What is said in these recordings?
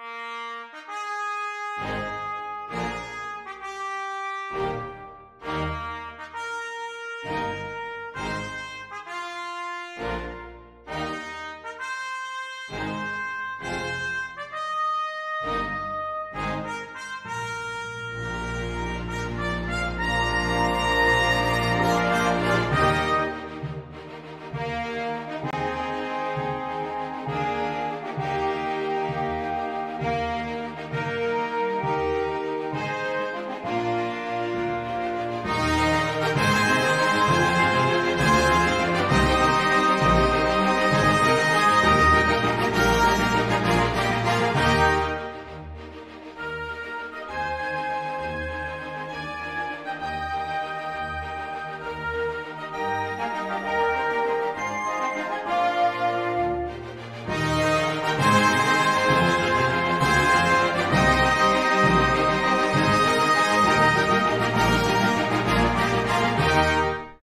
Ah.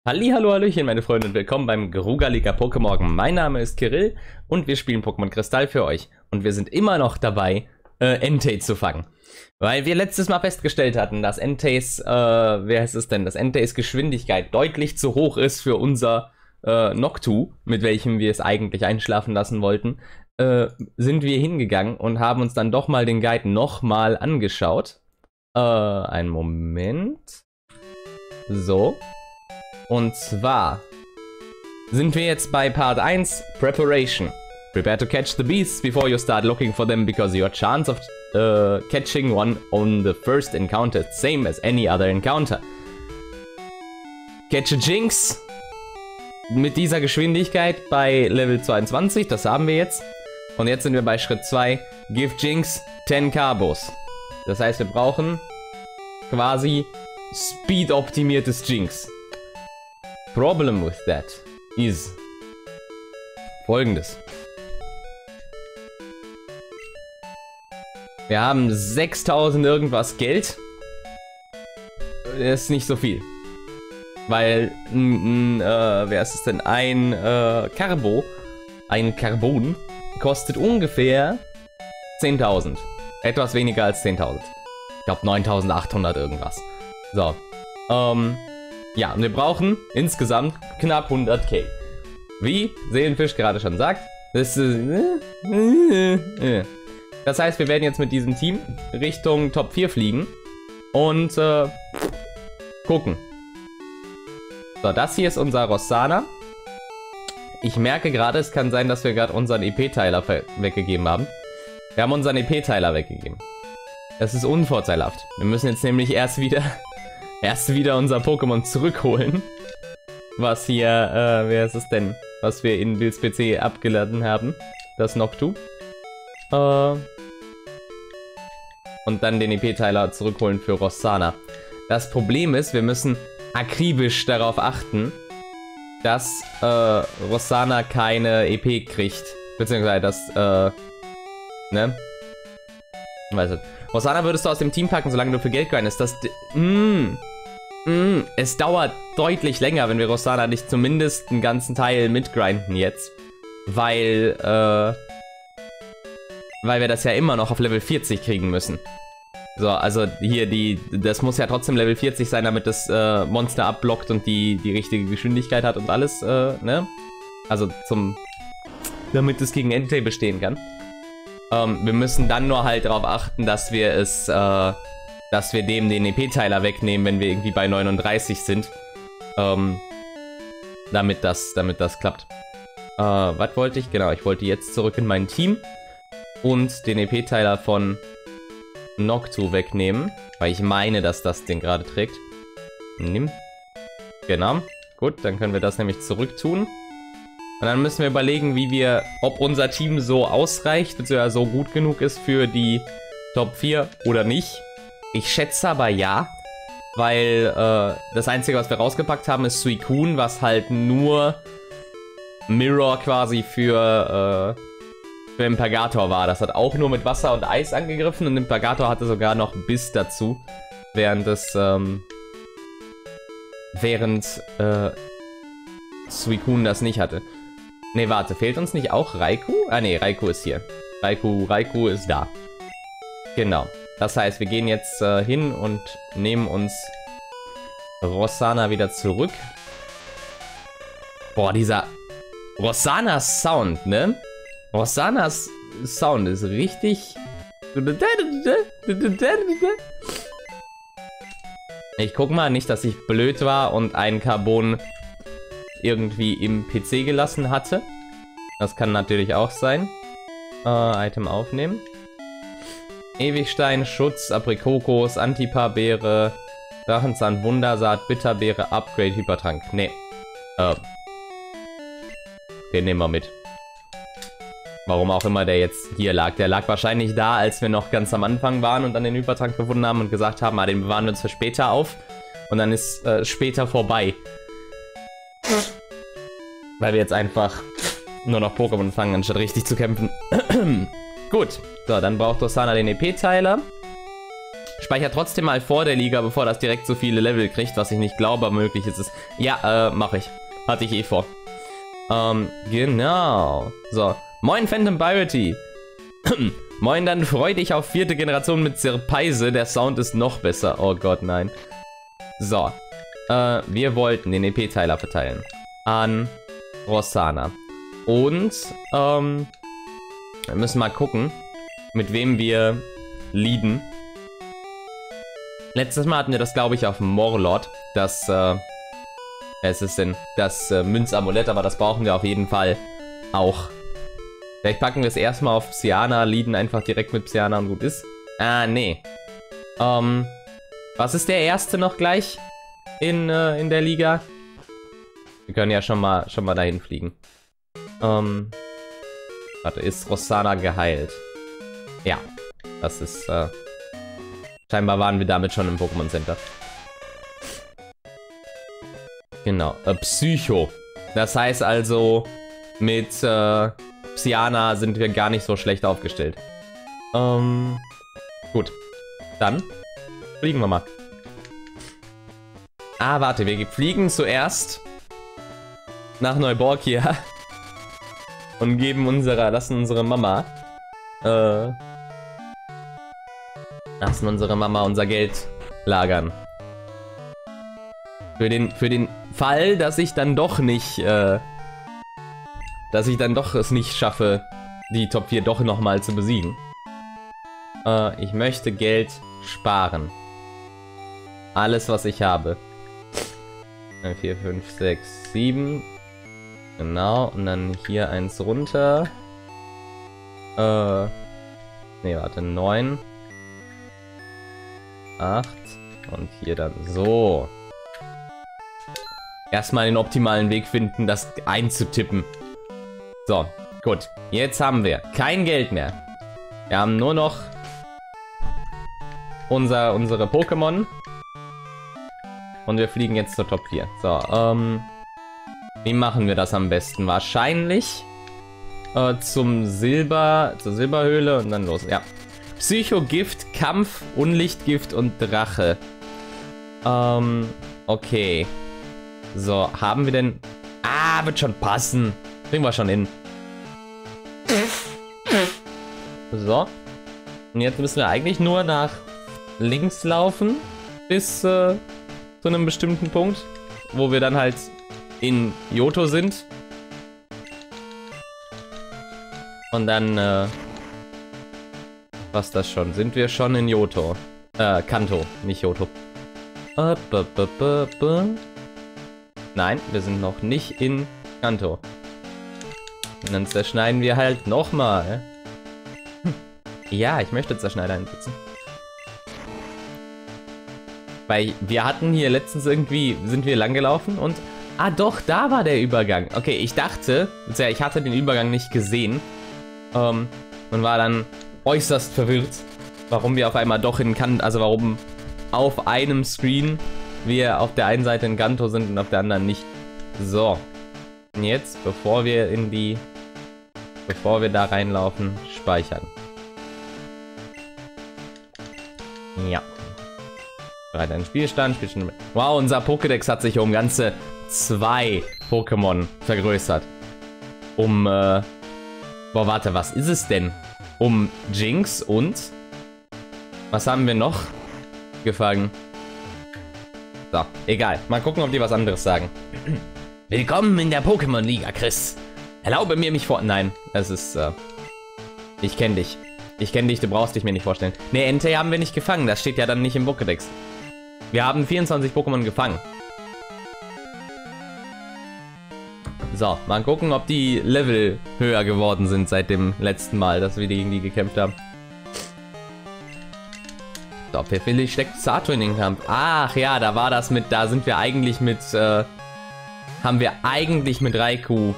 Hallo, Hallöchen, meine Freunde und willkommen beim Grugalika Pokémon. Mein Name ist Kirill und wir spielen Pokémon Kristall für euch. Und wir sind immer noch dabei, äh, Entei zu fangen. Weil wir letztes Mal festgestellt hatten, dass Enteis, äh, wer heißt es denn, dass Enteis Geschwindigkeit deutlich zu hoch ist für unser äh, Noctu, mit welchem wir es eigentlich einschlafen lassen wollten, äh, sind wir hingegangen und haben uns dann doch mal den Guide nochmal angeschaut. Äh, einen Moment. So. Und zwar sind wir jetzt bei Part 1, Preparation. Prepare to catch the beasts before you start looking for them because your chance of uh, catching one on the first encounter is same as any other encounter. Catch a Jinx mit dieser Geschwindigkeit bei Level 22, das haben wir jetzt. Und jetzt sind wir bei Schritt 2, Give Jinx 10 Carbos. Das heißt, wir brauchen quasi speed-optimiertes Jinx problem with that is folgendes. Wir haben 6000 irgendwas Geld. Das ist nicht so viel. Weil, äh, wer ist es denn? Ein äh, Carbo, ein Carbon, kostet ungefähr 10.000. Etwas weniger als 10.000. Ich glaube 9.800 irgendwas. So. Ähm, ja, und wir brauchen insgesamt knapp 100k. Wie Seelenfisch gerade schon sagt, das. Das heißt, wir werden jetzt mit diesem Team Richtung Top 4 fliegen und äh, gucken. So, das hier ist unser Rossana. Ich merke gerade, es kann sein, dass wir gerade unseren EP-Teiler weggegeben haben. Wir haben unseren EP-Teiler weggegeben. Das ist unvorteilhaft. Wir müssen jetzt nämlich erst wieder erst wieder unser Pokémon zurückholen. Was hier, äh, wer ist es denn? Was wir in Bills PC abgeladen haben. Das Noctu. Äh, und dann den EP-Teiler zurückholen für Rossana. Das Problem ist, wir müssen akribisch darauf achten, dass äh, Rossana keine EP kriegt. Beziehungsweise, dass, äh, ne? Weißt du. Rossana würdest du aus dem Team packen, solange du für Geld grindest. Das, mm, mm, es dauert deutlich länger, wenn wir Rossana nicht zumindest einen ganzen Teil mitgrinden jetzt. Weil, äh, weil wir das ja immer noch auf Level 40 kriegen müssen. So, also hier die, das muss ja trotzdem Level 40 sein, damit das äh, Monster abblockt und die, die richtige Geschwindigkeit hat und alles, äh, ne? Also zum, damit es gegen Entei bestehen kann. Ähm, wir müssen dann nur halt darauf achten, dass wir es, äh, dass wir dem den EP-Teiler wegnehmen, wenn wir irgendwie bei 39 sind. Ähm, damit das, damit das klappt. Äh, was wollte ich? Genau, ich wollte jetzt zurück in mein Team und den EP-Teiler von Noctu wegnehmen, weil ich meine, dass das den gerade trägt. Nimm. Genau. Gut, dann können wir das nämlich zurück tun. Und dann müssen wir überlegen, wie wir, ob unser Team so ausreicht, beziehungsweise so gut genug ist für die Top 4 oder nicht. Ich schätze aber ja, weil äh, das Einzige, was wir rausgepackt haben, ist Suicune, was halt nur Mirror quasi für, äh, für Impagator war. Das hat auch nur mit Wasser und Eis angegriffen und Impagator hatte sogar noch Biss dazu, während es, ähm, während, äh, Suicune das nicht hatte. Ne, warte, fehlt uns nicht auch Raikou? Ah ne, Raikou ist hier. Raikou, Raikou ist da. Genau. Das heißt, wir gehen jetzt äh, hin und nehmen uns Rossana wieder zurück. Boah, dieser... Rosanas Sound, ne? Rosanas Sound ist richtig... Ich guck mal, nicht, dass ich blöd war und einen Carbon irgendwie im PC gelassen hatte. Das kann natürlich auch sein. Äh, Item aufnehmen. Ewigstein, Schutz, Aprikokos, Antipa-Beere, Drachenzahn, Wundersaat, Bitterbeere, Upgrade, Hypertrank. Nee. Äh. Den nehmen wir mit. Warum auch immer der jetzt hier lag. Der lag wahrscheinlich da, als wir noch ganz am Anfang waren und dann den Hypertrank gefunden haben und gesagt haben, ah, den bewahren wir uns für später auf. Und dann ist äh, später vorbei. Weil wir jetzt einfach nur noch Pokémon fangen, anstatt richtig zu kämpfen. Gut. So, dann braucht Osana den EP-Teiler. Speicher trotzdem mal vor der Liga, bevor das direkt so viele Level kriegt, was ich nicht glaube, möglich ist es. Ja, äh, mache ich. Hatte ich eh vor. Ähm, genau. So. Moin, Phantom Piracy. Moin, dann freu dich auf vierte Generation mit Zerpeise. Der Sound ist noch besser. Oh Gott, nein. So. Äh, wir wollten den EP-Teiler verteilen. An Rossana. Und, ähm, wir müssen mal gucken, mit wem wir leaden. Letztes Mal hatten wir das, glaube ich, auf Morlord. Das, äh, es ist denn das äh, Münzamulett, aber das brauchen wir auf jeden Fall auch. Vielleicht packen wir es erstmal auf Psyana, leaden einfach direkt mit Psyana und gut ist. Ah, nee. Ähm, was ist der erste noch gleich in, äh, in der Liga? Wir können ja schon mal, schon mal dahin fliegen. Ähm, warte, ist Rossana geheilt? Ja, das ist, äh, scheinbar waren wir damit schon im Pokémon Center. Genau, äh, Psycho. Das heißt also, mit, äh, Psyana sind wir gar nicht so schlecht aufgestellt. Ähm, gut. Dann fliegen wir mal. Ah, warte, wir fliegen zuerst nach Neuborgia und geben unserer, lassen unsere Mama, äh, lassen unsere Mama unser Geld lagern. Für den, für den Fall, dass ich dann doch nicht, äh, dass ich dann doch es nicht schaffe, die Top 4 doch nochmal zu besiegen. Äh, ich möchte Geld sparen. Alles, was ich habe. 4, 5, 6, 7. Genau, und dann hier eins runter. Äh, ne, warte, 9. 8. Und hier dann so. Erstmal den optimalen Weg finden, das einzutippen. So, gut. Jetzt haben wir kein Geld mehr. Wir haben nur noch unser, unsere Pokémon. Und wir fliegen jetzt zur Top 4. So, ähm... Wie machen wir das am besten? Wahrscheinlich äh, zum Silber, zur Silberhöhle und dann los. Ja. Psychogift, Kampf, Unlichtgift und Drache. Ähm, okay. So, haben wir denn... Ah, wird schon passen. Kriegen wir schon hin. So. Und jetzt müssen wir eigentlich nur nach links laufen bis äh, zu einem bestimmten Punkt, wo wir dann halt in Johto sind. Und dann, äh, was das schon? Sind wir schon in Johto? Äh, Kanto, nicht. Äh, Nein, wir sind noch nicht in Kanto. Und dann zerschneiden wir halt nochmal. Ja, ich möchte Zerschneider einsetzen. Weil wir hatten hier letztens irgendwie, sind wir langgelaufen und Ah, doch, da war der Übergang. Okay, ich dachte, ich hatte den Übergang nicht gesehen. Ähm, und war dann äußerst verwirrt, warum wir auf einmal doch in Kanto, also warum auf einem Screen wir auf der einen Seite in Kanto sind und auf der anderen nicht. So. Und jetzt, bevor wir in die, bevor wir da reinlaufen, speichern. Ja. Bereit, ein Spielstand, Spielstand. Wow, unser Pokédex hat sich um ganze zwei Pokémon vergrößert. Um, äh... Boah, warte, was ist es denn? Um Jinx und... Was haben wir noch gefangen? So, egal. Mal gucken, ob die was anderes sagen. Willkommen in der Pokémon-Liga, Chris. Erlaube mir mich vor... Nein, es ist... Äh, ich kenne dich. Ich kenne dich, du brauchst dich mir nicht vorstellen. Ne, Entei haben wir nicht gefangen. Das steht ja dann nicht im Pokédex. Wir haben 24 Pokémon gefangen. So, mal gucken, ob die Level höher geworden sind seit dem letzten Mal, dass wir gegen die gekämpft haben. So, Pfeffili steckt Sato in den Kampf. Ach ja, da war das mit, da sind wir eigentlich mit, äh, haben wir eigentlich mit Raikou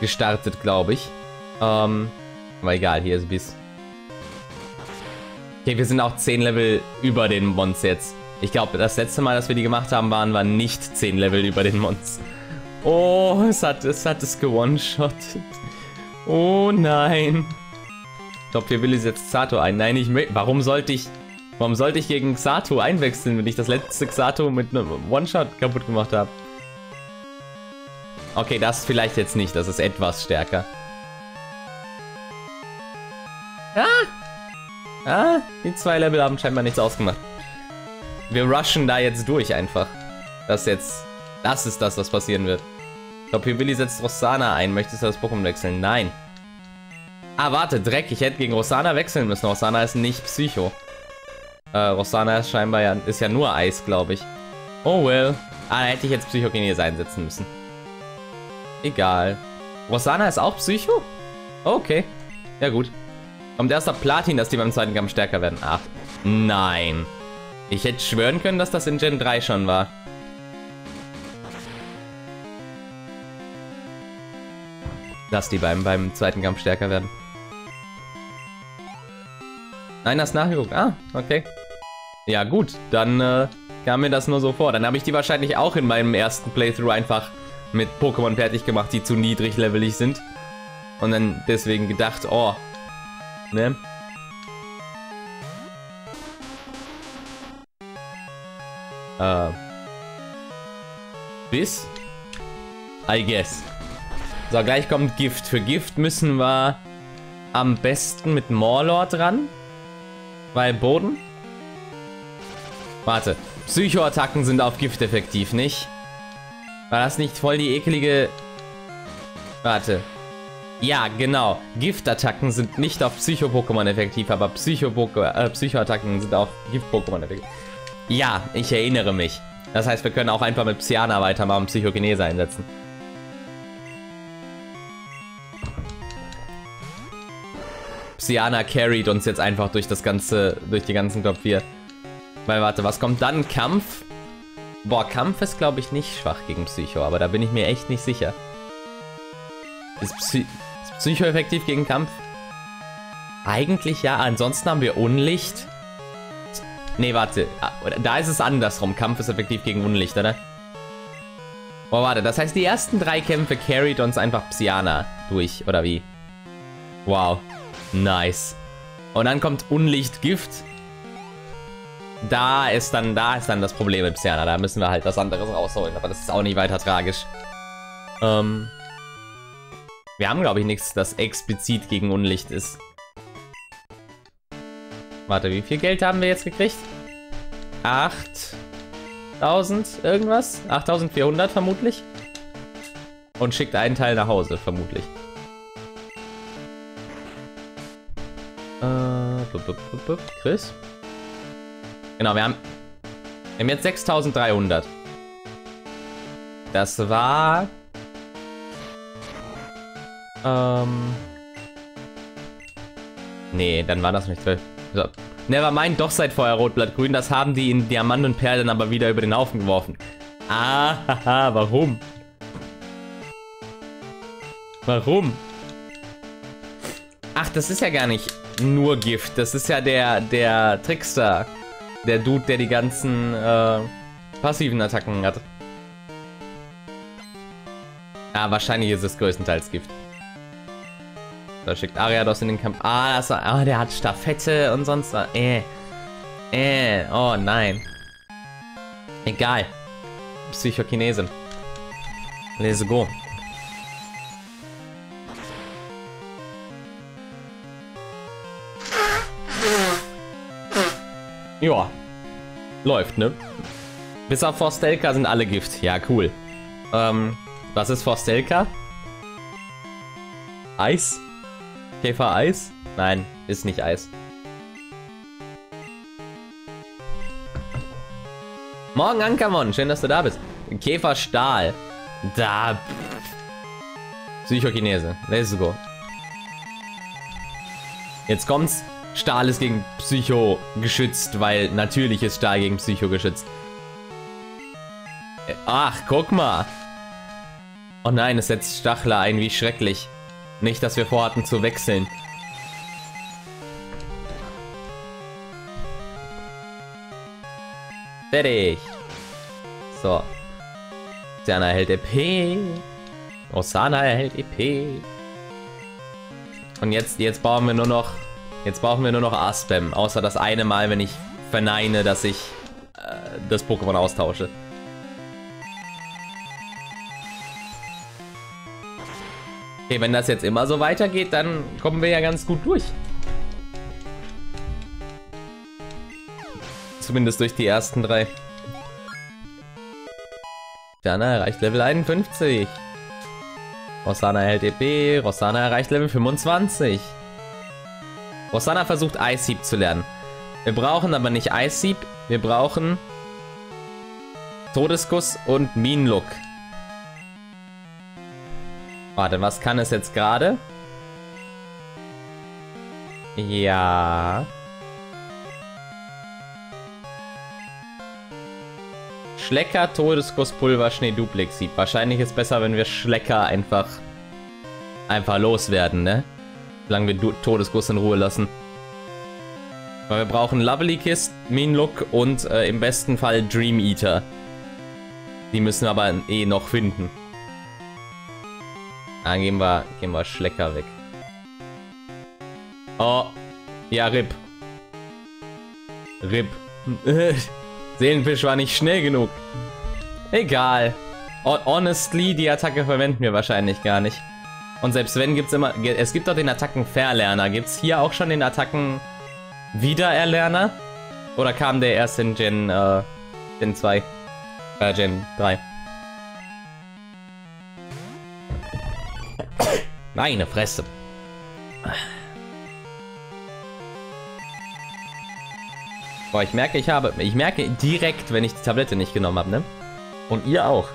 gestartet, glaube ich. Ähm, aber egal, hier ist bis. Okay, wir sind auch 10 Level über den Mons jetzt. Ich glaube, das letzte Mal, dass wir die gemacht haben, waren wir nicht 10 Level über den Mons. Oh, es hat es, hat es gewone-shottet. Oh nein. Ich glaube, hier will ich jetzt Xato ein. Nein, ich. Warum sollte ich. Warum sollte ich gegen Xato einwechseln, wenn ich das letzte Xato mit einem One-Shot kaputt gemacht habe? Okay, das vielleicht jetzt nicht. Das ist etwas stärker. Ah! Ah, die zwei Level haben scheinbar nichts ausgemacht. Wir rushen da jetzt durch einfach. Das jetzt... Das ist das, was passieren wird. Ich glaube, hier Willi setzt Rossana ein. Möchtest du das Pokémon wechseln? Nein. Ah, warte, Dreck. Ich hätte gegen Rossana wechseln müssen. Rossana ist nicht Psycho. Äh, Rossana ist scheinbar ja... Ist ja nur Eis, glaube ich. Oh well. Ah, da hätte ich jetzt Psychokinese einsetzen müssen. Egal. Rossana ist auch Psycho? Okay. Ja, gut. Kommt erst ab Platin, dass die beim zweiten Kampf stärker werden. Ach, nein. Ich hätte schwören können, dass das in Gen 3 schon war. Dass die beim, beim zweiten Kampf stärker werden. Nein, hast nachgeguckt. Ah, okay. Ja gut, dann äh, kam mir das nur so vor. Dann habe ich die wahrscheinlich auch in meinem ersten Playthrough einfach mit Pokémon fertig gemacht, die zu niedrig levelig sind. Und dann deswegen gedacht, oh, Ne? Äh. Bis? I guess. So, gleich kommt Gift. Für Gift müssen wir am besten mit Morlord ran. Weil Boden. Warte. Psychoattacken sind auf Gift effektiv, nicht? War das nicht voll die ekelige... Warte. Ja, genau. Giftattacken sind nicht auf Psycho-Pokémon effektiv, aber Psycho-Attacken äh, Psycho sind auf Gift-Pokémon effektiv. Ja, ich erinnere mich. Das heißt, wir können auch einfach mit Psyana weitermachen und Psychokinese einsetzen. Psyana carried uns jetzt einfach durch das ganze, durch die ganzen Top 4. Weil, warte, was kommt dann? Kampf? Boah, Kampf ist, glaube ich, nicht schwach gegen Psycho, aber da bin ich mir echt nicht sicher. Ist Psy Psychoeffektiv gegen Kampf? Eigentlich ja, ansonsten haben wir Unlicht. Ne, warte. Ah, da ist es andersrum. Kampf ist effektiv gegen Unlicht, oder? Oh, warte. Das heißt, die ersten drei Kämpfe carried uns einfach Psyana durch, oder wie? Wow. Nice. Und dann kommt Unlicht Gift. Da ist dann, da ist dann das Problem mit Psyana. Da müssen wir halt was anderes rausholen. Aber das ist auch nicht weiter tragisch. Ähm, wir haben, glaube ich, nichts, das explizit gegen Unlicht ist. Warte, wie viel Geld haben wir jetzt gekriegt? 8000 irgendwas? 8400 vermutlich? Und schickt einen Teil nach Hause, vermutlich. Äh, Chris? Genau, wir haben, wir haben jetzt 6300. Das war ähm. Nee, dann war das nicht 12. So. Nevermind, doch seit vorher Rot-Blatt-Grün. Das haben die in Diamant und Perl dann aber wieder über den Haufen geworfen. Ah, haha, warum? Warum? Ach, das ist ja gar nicht nur Gift. Das ist ja der, der Trickster. Der Dude, der die ganzen äh, passiven Attacken hat. Ja, wahrscheinlich ist es größtenteils Gift. Da schickt Ariados in den Kampf. Ah, das ah, der hat Staffette und sonst was. Äh. Äh. Oh nein. Egal. Psychokinese. Let's go. Ja. Läuft, ne? Bis auf Forstelka sind alle Gift. Ja, cool. Ähm, was ist Forstelka? Eis? Käfer Eis? Nein, ist nicht Eis. Morgen Ankamon, schön, dass du da bist. Käfer Stahl. Da. Psychokinese. Let's go. Jetzt kommt's. Stahl ist gegen Psycho geschützt, weil natürlich ist Stahl gegen Psycho geschützt. Ach, guck mal. Oh nein, es setzt Stachler ein, wie schrecklich. Nicht, dass wir vorhatten zu wechseln. Fertig. So. Siana erhält EP. Osana erhält EP. Und jetzt, jetzt brauchen wir nur noch, jetzt brauchen wir nur noch A-Spam. Außer das eine Mal, wenn ich verneine, dass ich äh, das Pokémon austausche. Okay, wenn das jetzt immer so weitergeht, dann kommen wir ja ganz gut durch. Zumindest durch die ersten drei. Jana erreicht Level 51. Rossana erhält EP, Rossana erreicht Level 25. Rossana versucht Ice Heap zu lernen. Wir brauchen aber nicht Ice Heap, wir brauchen Todeskuss und Minenlook. Warte, was kann es jetzt gerade? Ja. Schlecker, Todeskuss, Pulver, Schnee, Duplexit. Wahrscheinlich ist besser, wenn wir Schlecker einfach einfach loswerden, ne? Solange wir du Todeskuss in Ruhe lassen. Weil wir brauchen Lovely Kiss, Mean Look und äh, im besten Fall Dream Eater. Die müssen wir aber eh noch finden. Dann gehen wir, gehen wir Schlecker weg. Oh. Ja, RIP. RIP. Seelenfisch war nicht schnell genug. Egal. Honestly, die Attacke verwenden wir wahrscheinlich gar nicht. Und selbst wenn, gibt es immer... Es gibt doch den Attacken-Verlerner. Gibt es hier auch schon den Attacken-Wiedererlerner? Oder kam der erst in Gen, äh, Gen 2? Äh, Gen 3. Meine Fresse. Boah, ich merke, ich habe... Ich merke direkt, wenn ich die Tablette nicht genommen habe, ne? Und ihr auch.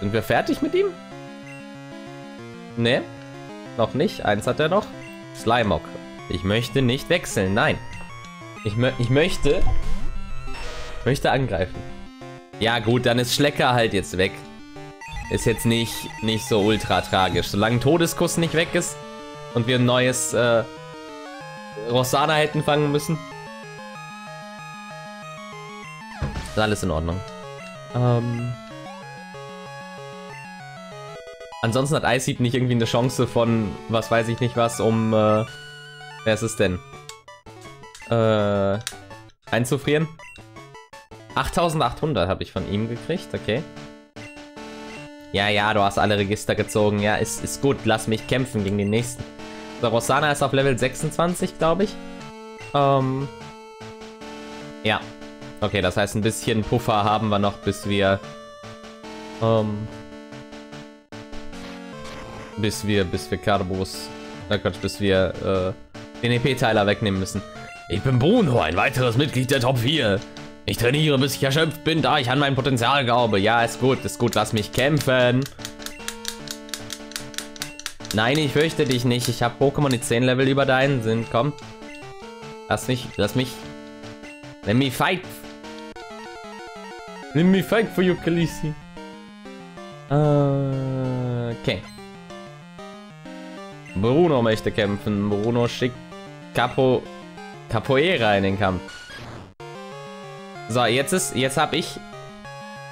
Sind wir fertig mit ihm? Ne? Noch nicht. Eins hat er noch. Slimog. Ich möchte nicht wechseln. Nein. Ich, mö ich möchte Möchte angreifen. Ja gut, dann ist Schlecker halt jetzt weg. Ist jetzt nicht, nicht so ultra tragisch. Solange Todeskuss nicht weg ist und wir ein neues äh, Rossana hätten fangen müssen. Ist alles in Ordnung. Ähm... Ansonsten hat Iceheat nicht irgendwie eine Chance von, was weiß ich nicht was, um, äh, wer ist es denn? Äh, einzufrieren? 8800 habe ich von ihm gekriegt, okay. Ja, ja, du hast alle Register gezogen. Ja, ist, ist gut. Lass mich kämpfen gegen den nächsten. So, Rossana ist auf Level 26, glaube ich. Ähm. Ja. Okay, das heißt, ein bisschen Puffer haben wir noch, bis wir... Ähm. Bis wir, bis wir Carbos... Na Gott, bis wir, äh, den EP-Teiler wegnehmen müssen. Ich bin Bruno, ein weiteres Mitglied der Top 4. Ich trainiere, bis ich erschöpft bin, da ich an mein Potenzial glaube. Ja, ist gut, ist gut, lass mich kämpfen. Nein, ich fürchte dich nicht. Ich habe Pokémon, die 10 Level über deinen sind. Komm. Lass mich, lass mich. Let me fight. Let me fight for you, Khaleesi. Uh, okay. Bruno möchte kämpfen. Bruno schickt Capo Capoeira in den Kampf. So, jetzt ist, jetzt habe ich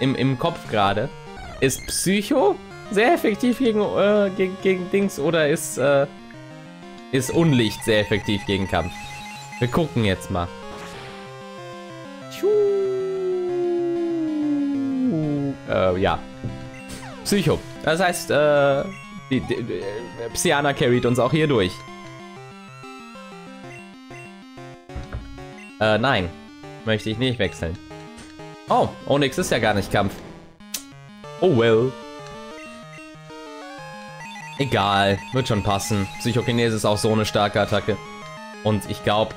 im, im Kopf gerade, ist Psycho sehr effektiv gegen, äh, gegen, gegen Dings oder ist, äh, ist Unlicht sehr effektiv gegen Kampf? Wir gucken jetzt mal. Äh, ja. Psycho. Das heißt, äh, die, die, die, Psyana carried uns auch hier durch. Äh, nein. Möchte ich nicht wechseln. Oh, Onyx ist ja gar nicht Kampf. Oh well. Egal, wird schon passen. Psychokinese ist auch so eine starke Attacke. Und ich glaube,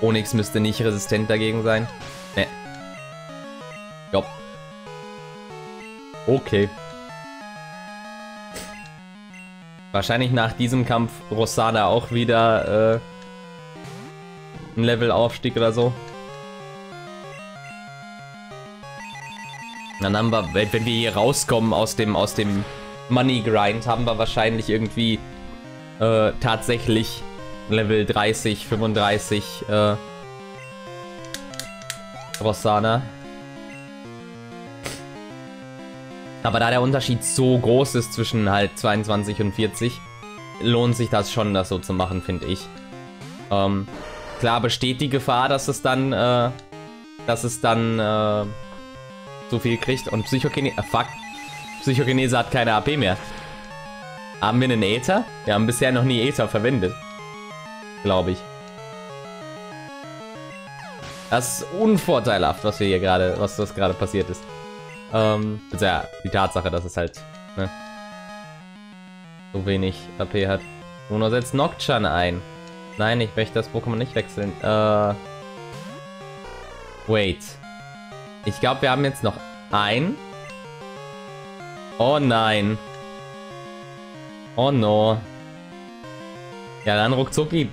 Onyx müsste nicht resistent dagegen sein. Ne. Jopp. Okay. Wahrscheinlich nach diesem Kampf Rosana auch wieder äh, ein Levelaufstieg oder so. Dann haben wir, wenn wir hier rauskommen aus dem, aus dem Money Grind, haben wir wahrscheinlich irgendwie äh, tatsächlich Level 30, 35 äh, Rossana. Aber da der Unterschied so groß ist zwischen halt 22 und 40, lohnt sich das schon, das so zu machen, finde ich. Ähm, klar besteht die Gefahr, dass es dann, äh, dass es dann, äh, so viel kriegt. Und Psychokinese, äh, fuck, Psychokinese hat keine AP mehr. Haben wir einen Äther? Wir haben bisher noch nie Äther verwendet. Glaube ich. Das ist unvorteilhaft, was wir hier gerade, was das gerade passiert ist. Ähm, ist ja die Tatsache, dass es halt, ne, so wenig AP hat. Bruno setzt Nocturne ein. Nein, ich möchte das Pokémon nicht wechseln. Äh, wait. Ich glaube, wir haben jetzt noch ein. Oh nein. Oh no. Ja, dann ruckzuck lieb.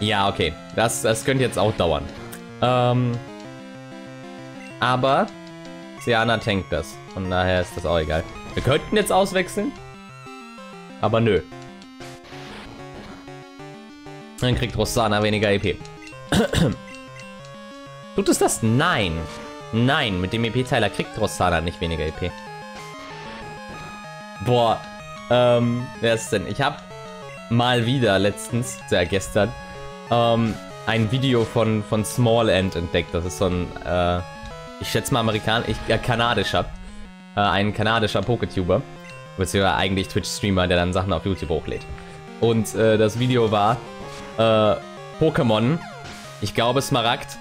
Ja, okay. Das, das könnte jetzt auch dauern. Ähm, aber Siana tankt das. Von daher ist das auch egal. Wir könnten jetzt auswechseln. Aber nö. Dann kriegt Rosana weniger EP. Tut es das? Nein. Nein, mit dem EP-Teiler kriegt Rosana nicht weniger EP. Boah. Ähm, wer ist denn? Ich habe mal wieder letztens, ja gestern, ähm, ein Video von, von Small End entdeckt. Das ist so ein, äh, ich schätze mal Amerikan ich, äh, kanadischer, äh, ein kanadischer Poketuber. Beziehungsweise eigentlich Twitch-Streamer, der dann Sachen auf YouTube hochlädt. Und äh, das Video war äh, Pokémon, ich glaube Smaragd,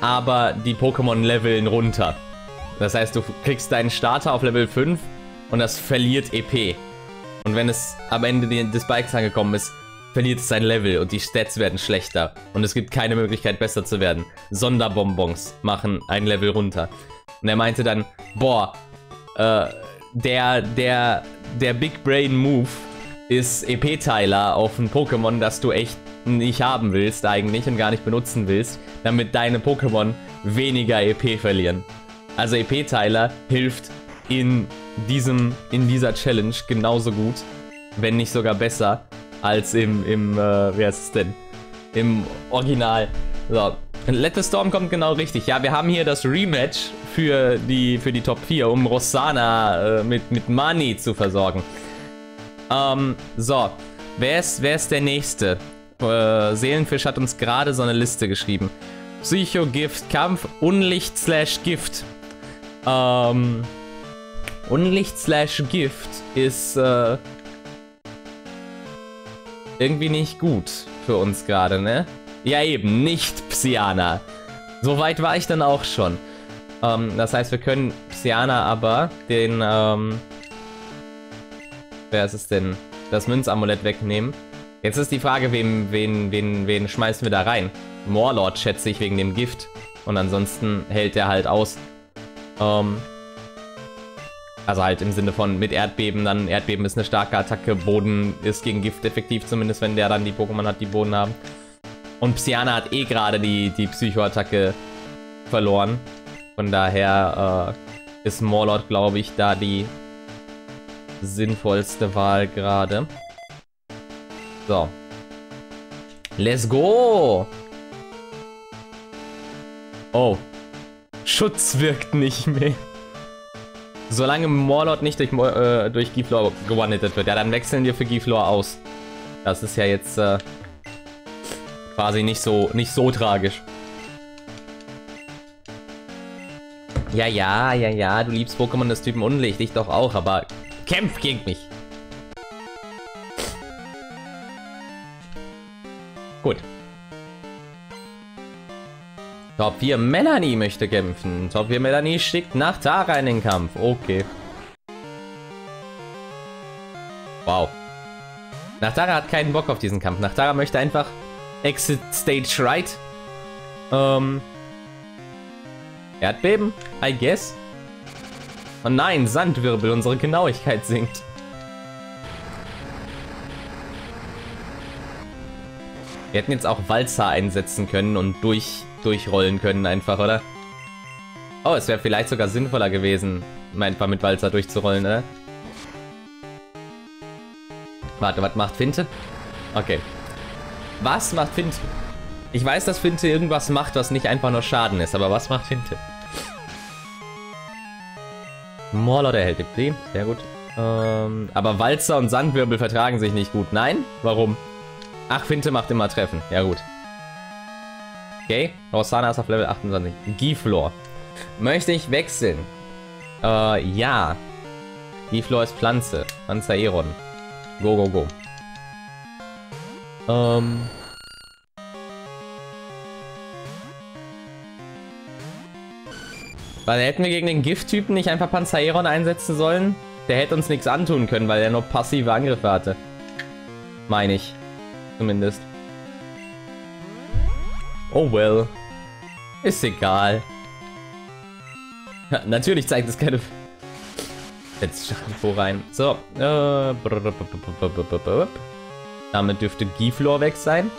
aber die Pokémon leveln runter. Das heißt, du kriegst deinen Starter auf Level 5 und das verliert EP. Und wenn es am Ende des Bikes angekommen ist, verliert es sein Level und die Stats werden schlechter. Und es gibt keine Möglichkeit, besser zu werden. Sonderbonbons machen ein Level runter. Und er meinte dann, boah, äh, der, der, der Big Brain Move ist EP-Teiler auf ein Pokémon, das du echt nicht haben willst eigentlich und gar nicht benutzen willst, damit deine Pokémon weniger EP verlieren. Also EP-Teiler hilft in diesem, in dieser Challenge genauso gut, wenn nicht sogar besser, als im, im, äh, wer ist es denn? Im Original. So. Let the Storm kommt genau richtig. Ja, wir haben hier das Rematch für die, für die Top 4, um Rossana äh, mit, mit Money zu versorgen. Ähm, so. Wer ist, wer ist der Nächste? Äh, Seelenfisch hat uns gerade so eine Liste geschrieben. Psycho, Gift, Kampf, Unlicht slash Gift. Ähm, Unlicht slash Gift ist äh, irgendwie nicht gut für uns gerade, ne? Ja eben, nicht Psyana. Soweit war ich dann auch schon. Ähm, das heißt, wir können Psyana aber den, ähm, wer ist es denn? Das Münzamulett wegnehmen. Jetzt ist die Frage, wen, wen, wen, wen schmeißen wir da rein? Morlord schätze ich wegen dem Gift. Und ansonsten hält der halt aus. Ähm, also halt im Sinne von mit Erdbeben, dann Erdbeben ist eine starke Attacke, Boden ist gegen Gift effektiv, zumindest wenn der dann die Pokémon hat, die Boden haben. Und Psyana hat eh gerade die, die Psycho-Attacke verloren. Von daher äh, ist Morlord, glaube ich, da die sinnvollste Wahl gerade. So. Let's go! Oh. Schutz wirkt nicht mehr. Solange Morlord nicht durch, äh, durch Giflor gewandelt wird, ja, dann wechseln wir für Giflor aus. Das ist ja jetzt äh, quasi nicht so, nicht so tragisch. Ja, ja, ja, ja, du liebst Pokémon des Typen Unlicht, ich doch auch, aber kämpf gegen mich. Gut. Top 4 Melanie möchte kämpfen. Top 4 Melanie schickt nach Tara in den Kampf. Okay. Wow. Nachtara hat keinen Bock auf diesen Kampf. Nachtara möchte einfach Exit Stage Right. Ähm. Erdbeben? I guess. Oh nein, Sandwirbel, unsere Genauigkeit sinkt. Wir hätten jetzt auch Walzer einsetzen können und durch, durchrollen können einfach, oder? Oh, es wäre vielleicht sogar sinnvoller gewesen, einfach mit Walzer durchzurollen, oder? Warte, was macht Finte? Okay. Was macht Finte? Ich weiß, dass Finte irgendwas macht, was nicht einfach nur Schaden ist, aber was macht Finte? Morlord erhält DP, sehr gut. Ähm, aber Walzer und Sandwirbel vertragen sich nicht gut. Nein? Warum? Ach, Finte macht immer Treffen. Ja gut. Okay, Rosana ist auf Level 28. Giflor. Möchte ich wechseln? Äh, ja. Giflor ist Pflanze. Panzeron. Go, go, go. Ähm. Weil hätten wir gegen den Gift-Typen nicht einfach Panzeron einsetzen sollen? Der hätte uns nichts antun können, weil er nur passive Angriffe hatte. Meine ich. Zumindest. Oh well. Ist egal. Ja, natürlich zeigt es keine Jetzt Schachenfo rein. So. Äh, Damit dürfte Giflor weg sein.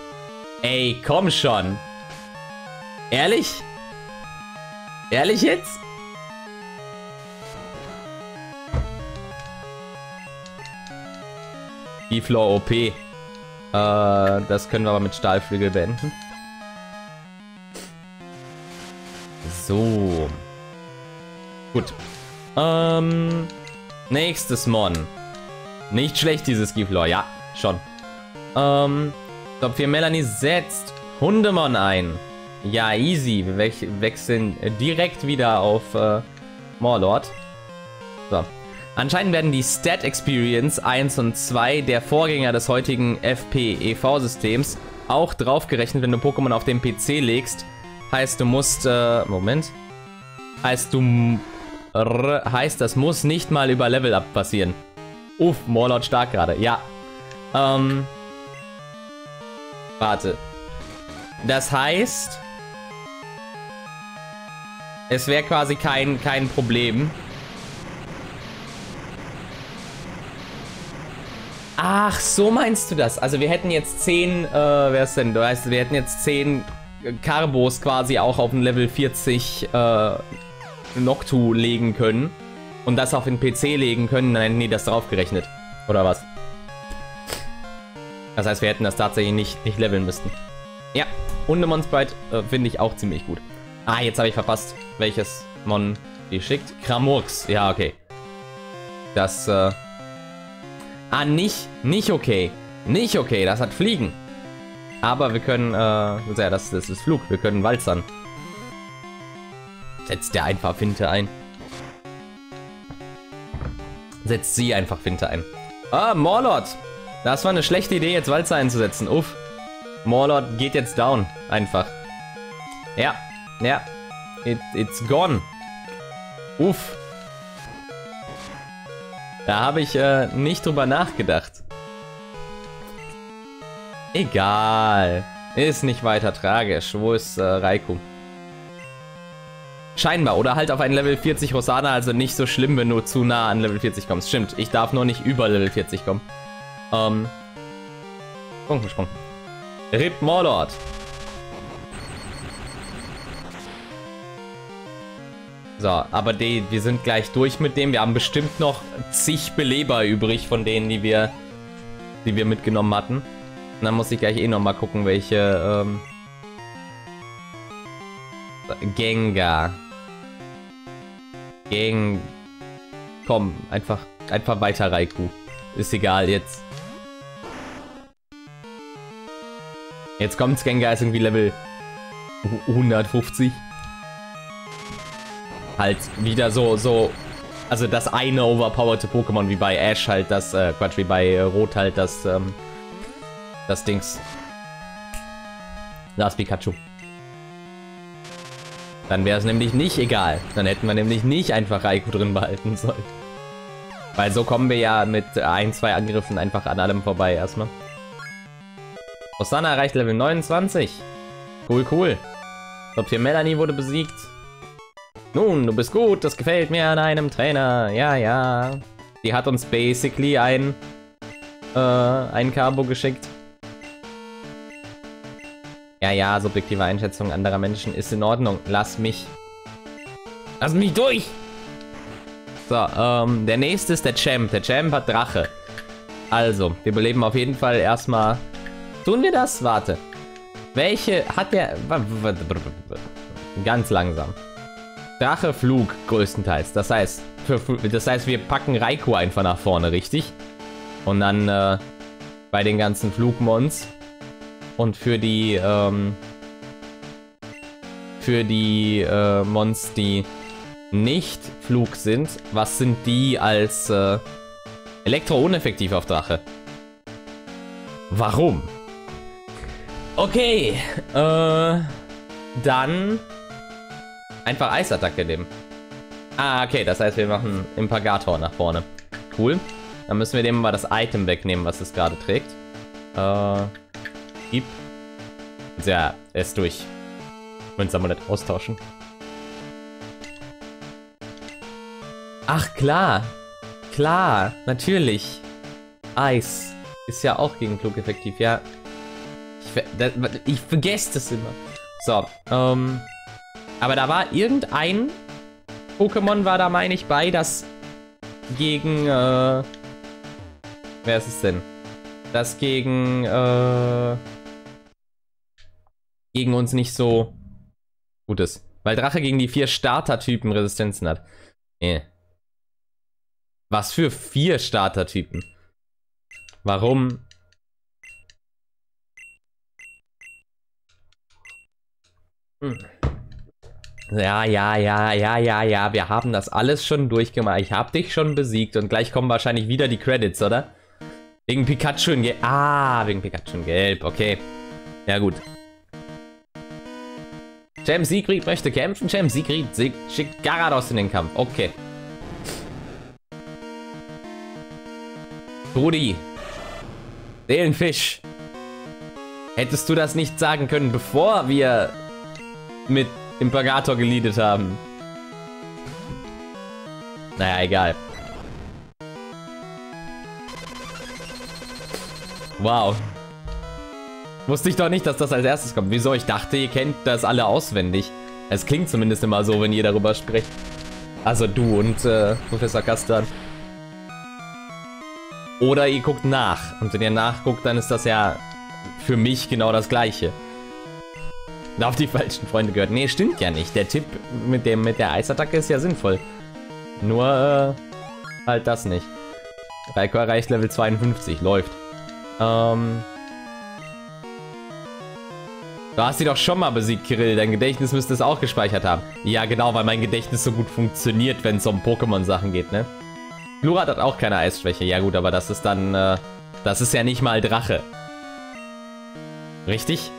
Ey, komm schon. Ehrlich? Ehrlich jetzt? Giflor OP. Äh, das können wir aber mit Stahlflügel beenden. So. Gut. Ähm, Nächstes Mon. Nicht schlecht, dieses Giflor. Ja, schon. Ähm, Top 4 Melanie setzt Hundemon ein. Ja, easy. Wir we wechseln direkt wieder auf äh, Morlord. So. Anscheinend werden die Stat Experience 1 und 2, der Vorgänger des heutigen FP-EV-Systems, auch draufgerechnet, wenn du Pokémon auf dem PC legst. Heißt, du musst, äh, Moment. Heißt, du R heißt, das muss nicht mal über Level Up passieren. Uff, Morlord stark gerade. Ja. Ähm. Warte. Das heißt, es wäre quasi kein, kein Problem. Ach, so meinst du das? Also wir hätten jetzt 10, äh, wer ist denn? Du weißt, wir hätten jetzt 10 Carbos quasi auch auf ein Level 40, äh, Noctu legen können und das auf den PC legen können, dann hätten das draufgerechnet. Oder was? Das heißt, wir hätten das tatsächlich nicht, nicht leveln müssten. Ja, und Mon Sprite äh, finde ich auch ziemlich gut. Ah, jetzt habe ich verpasst, welches Mon die schickt. Kramurks, ja, okay. Das, äh... Ah, nicht, nicht okay. Nicht okay, das hat Fliegen. Aber wir können, äh, ja, das, das ist Flug, wir können walzern. Setzt der einfach Finte ein. Setzt sie einfach Finte ein. Ah, Morlord. Das war eine schlechte Idee, jetzt Walzer einzusetzen. Uff. Morlord geht jetzt down. Einfach. Ja. Ja. It, it's gone. Uff. Da habe ich äh, nicht drüber nachgedacht. Egal. Ist nicht weiter tragisch. Wo ist äh, Raikou? Scheinbar. Oder halt auf ein Level 40 Rosana, also nicht so schlimm, wenn du zu nah an Level 40 kommst. Stimmt, ich darf nur nicht über Level 40 kommen. Ähm. Sprung, Rip Morlord. So, aber die, wir sind gleich durch mit dem. Wir haben bestimmt noch zig Beleber übrig von denen, die wir, die wir mitgenommen hatten. Und dann muss ich gleich eh nochmal gucken, welche, ähm... Gengar gegen... Komm, einfach, einfach weiter, Raikou. Ist egal, jetzt. Jetzt kommt Gengar ist irgendwie Level 150. Halt wieder so, so... Also das eine overpowerte Pokémon, wie bei Ash halt das, äh, Quatsch, wie bei äh, Rot halt das, ähm, das Dings. Das Pikachu. Dann wäre es nämlich nicht egal. Dann hätten wir nämlich nicht einfach Raikou drin behalten sollen. Weil so kommen wir ja mit ein, zwei Angriffen einfach an allem vorbei erstmal. Osana erreicht Level 29. Cool, cool. Top 4 Melanie wurde besiegt. Nun, du bist gut, das gefällt mir an einem Trainer. Ja, ja. Die hat uns basically ein, äh, ein Cabo geschickt. Ja, ja, subjektive Einschätzung anderer Menschen ist in Ordnung. Lass mich. Lass mich durch! So, ähm, der nächste ist der Champ. Der Champ hat Drache. Also, wir beleben auf jeden Fall erstmal. Tun wir das? Warte. Welche hat der. Ganz langsam. Drache, Flug, größtenteils. Das heißt, für, das heißt, wir packen Raikou einfach nach vorne, richtig? Und dann äh, bei den ganzen Flugmons und für die, ähm, für die äh, Mons, die nicht Flug sind, was sind die als äh, Elektro-uneffektiv auf Drache? Warum? Okay, äh, dann einfach Eisattacke nehmen. Ah, okay, das heißt, wir machen Impagator nach vorne. Cool. Dann müssen wir dem mal das Item wegnehmen, was es gerade trägt. Äh, Gib. Ja, er ist durch. Münzamulett austauschen. Ach, klar. Klar, natürlich. Eis ist ja auch gegen Flug effektiv, ja. Ich, ich vergesse das immer. So, ähm... Aber da war irgendein Pokémon war da, meine ich, bei, das gegen, äh... Wer ist es denn? Das gegen, äh gegen uns nicht so gut ist. Weil Drache gegen die vier Starter-Typen Resistenzen hat. Nee. Was für vier Starter-Typen? Warum? Hm. Ja, ja, ja, ja, ja, ja, wir haben das alles schon durchgemacht. Ich hab dich schon besiegt und gleich kommen wahrscheinlich wieder die Credits, oder? Wegen Pikachu in Gelb. Ah, wegen Pikachu in Gelb, okay. Ja, gut. Cem Siegfried möchte kämpfen. Cem Siegfried schickt Garados in den Kampf. Okay. Brudi. Seelenfisch. Hättest du das nicht sagen können, bevor wir mit Impagator geleadet haben? Naja, egal. Wow. Wusste ich doch nicht, dass das als erstes kommt. Wieso? Ich dachte, ihr kennt das alle auswendig. Es klingt zumindest immer so, wenn ihr darüber spricht. Also du und äh, Professor Kastan. Oder ihr guckt nach. Und wenn ihr nachguckt, dann ist das ja für mich genau das gleiche. Auf die falschen Freunde gehört. Nee, stimmt ja nicht. Der Tipp mit, dem, mit der Eisattacke ist ja sinnvoll. Nur äh, halt das nicht. Raiko erreicht Level 52. Läuft. Ähm... Du hast sie doch schon mal besiegt, Kirill. Dein Gedächtnis müsste es auch gespeichert haben. Ja, genau, weil mein Gedächtnis so gut funktioniert, wenn es um Pokémon-Sachen geht, ne? Glurat hat auch keine Eisschwäche. Ja gut, aber das ist dann... Äh, das ist ja nicht mal Drache. Richtig?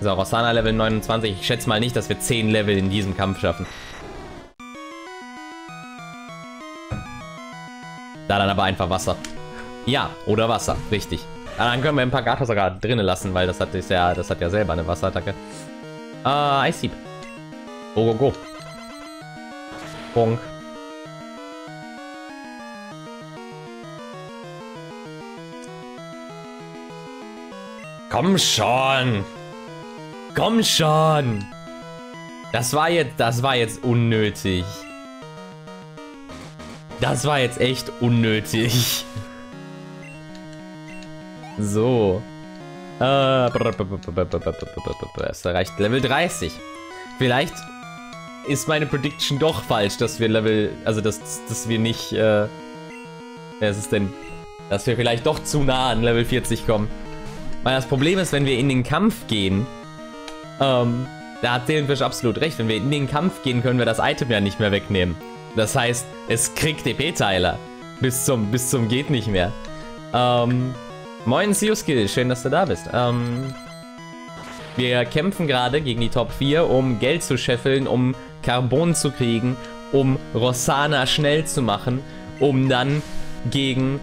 So, Rossana Level 29. Ich schätze mal nicht, dass wir 10 Level in diesem Kampf schaffen. Da dann aber einfach Wasser. Ja, oder Wasser. Richtig. Ah, dann können wir ein paar Gata sogar drinnen lassen, weil das hat, ist ja, das hat ja selber eine Wasserattacke. Äh, Ice Sieb. Go, go, go. Bonk. Komm schon. Komm schon. Das war jetzt, das war jetzt unnötig. Das war jetzt echt unnötig. So. Äh, es erreicht Level 30. Vielleicht ist meine Prediction doch falsch, dass wir Level, also dass, dass wir nicht, äh, wer ist es denn? Dass wir vielleicht doch zu nah an Level 40 kommen. Weil das Problem ist, wenn wir in den Kampf gehen, ähm, da hat Seelenfisch absolut recht, wenn wir in den Kampf gehen, können wir das Item ja nicht mehr wegnehmen. Das heißt, es kriegt DP-Teiler. Bis zum, bis zum geht nicht mehr. Ähm, Moin, Skill, schön, dass du da bist. Ähm, Wir kämpfen gerade gegen die Top 4, um Geld zu scheffeln, um Carbon zu kriegen, um Rossana schnell zu machen, um dann gegen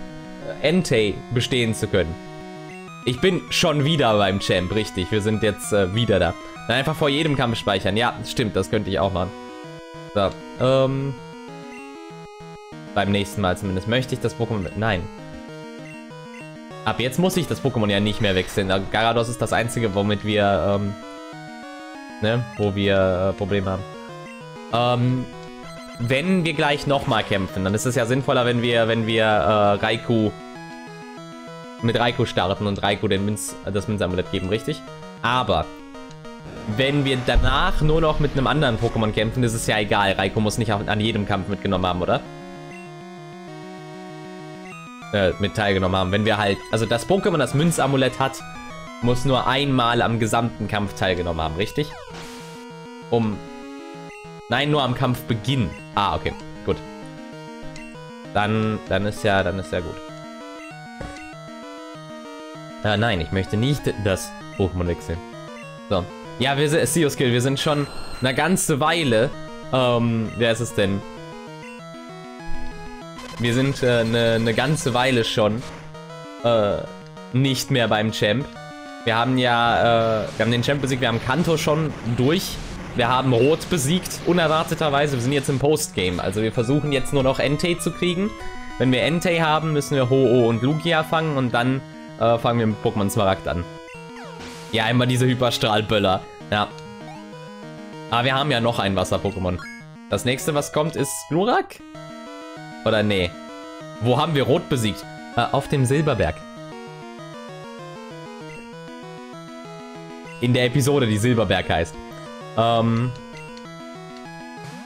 Entei bestehen zu können. Ich bin schon wieder beim Champ, richtig. Wir sind jetzt äh, wieder da. Dann einfach vor jedem Kampf speichern. Ja, stimmt, das könnte ich auch machen. So, ähm... Beim nächsten Mal zumindest. Möchte ich das Pokémon... Nein. Ab jetzt muss ich das Pokémon ja nicht mehr wechseln. Garados ist das einzige, womit wir, ähm... Ne? Wo wir äh, Probleme haben. Ähm... Wenn wir gleich nochmal kämpfen, dann ist es ja sinnvoller, wenn wir, wenn wir äh, Raikou mit Raikou starten und Raikou den Münz, das Münzamulett geben, richtig? Aber wenn wir danach nur noch mit einem anderen Pokémon kämpfen, ist es ja egal. Raikou muss nicht an jedem Kampf mitgenommen haben, oder? Äh, mit teilgenommen haben. Wenn wir halt, also das Pokémon, das Münzamulett hat, muss nur einmal am gesamten Kampf teilgenommen haben, richtig? Um... Nein, nur am Kampfbeginn. Ah, okay. Gut. Dann, dann ist ja, dann ist ja gut. Äh, nein, ich möchte nicht das Pokémon wechseln. So. Ja, wir sind, Skill, wir sind schon eine ganze Weile, ähm, wer ist es denn? Wir sind äh, eine, eine ganze Weile schon äh, nicht mehr beim Champ. Wir haben ja, äh, wir haben den Champ besiegt, wir haben Kanto schon durch. Wir haben Rot besiegt, unerwarteterweise. Wir sind jetzt im Postgame. Also wir versuchen jetzt nur noch Entei zu kriegen. Wenn wir Entei haben, müssen wir Ho-Oh und Lugia fangen und dann äh, fangen wir mit Pokémon Smaragd an. Ja, immer diese Hyperstrahlböller. Ja. Aber wir haben ja noch ein Wasser-Pokémon. Das nächste, was kommt, ist Glurak? Oder nee? Wo haben wir Rot besiegt? Äh, auf dem Silberberg. In der Episode, die Silberberg heißt. Ähm.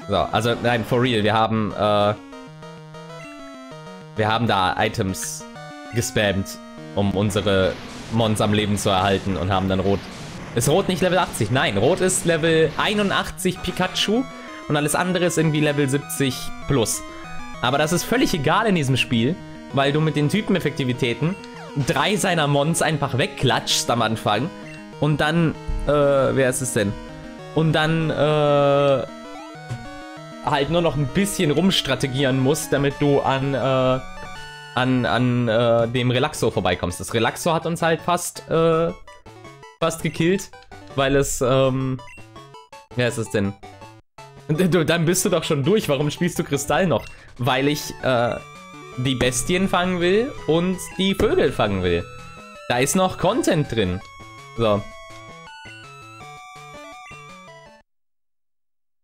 So, also, nein, for real. Wir haben, äh, Wir haben da Items gespammt um unsere Mons am Leben zu erhalten und haben dann Rot. Ist Rot nicht Level 80? Nein, Rot ist Level 81 Pikachu und alles andere ist irgendwie Level 70 plus. Aber das ist völlig egal in diesem Spiel, weil du mit den Typeneffektivitäten drei seiner Mons einfach wegklatschst am Anfang und dann, äh, wer ist es denn? Und dann, äh, halt nur noch ein bisschen rumstrategieren musst, damit du an, äh, an, an äh, dem Relaxo vorbeikommst. Das Relaxo hat uns halt fast, äh, fast gekillt, weil es, ähm, wer ist es denn? Dann bist du doch schon durch. Warum spielst du Kristall noch? Weil ich, äh, die Bestien fangen will und die Vögel fangen will. Da ist noch Content drin. So.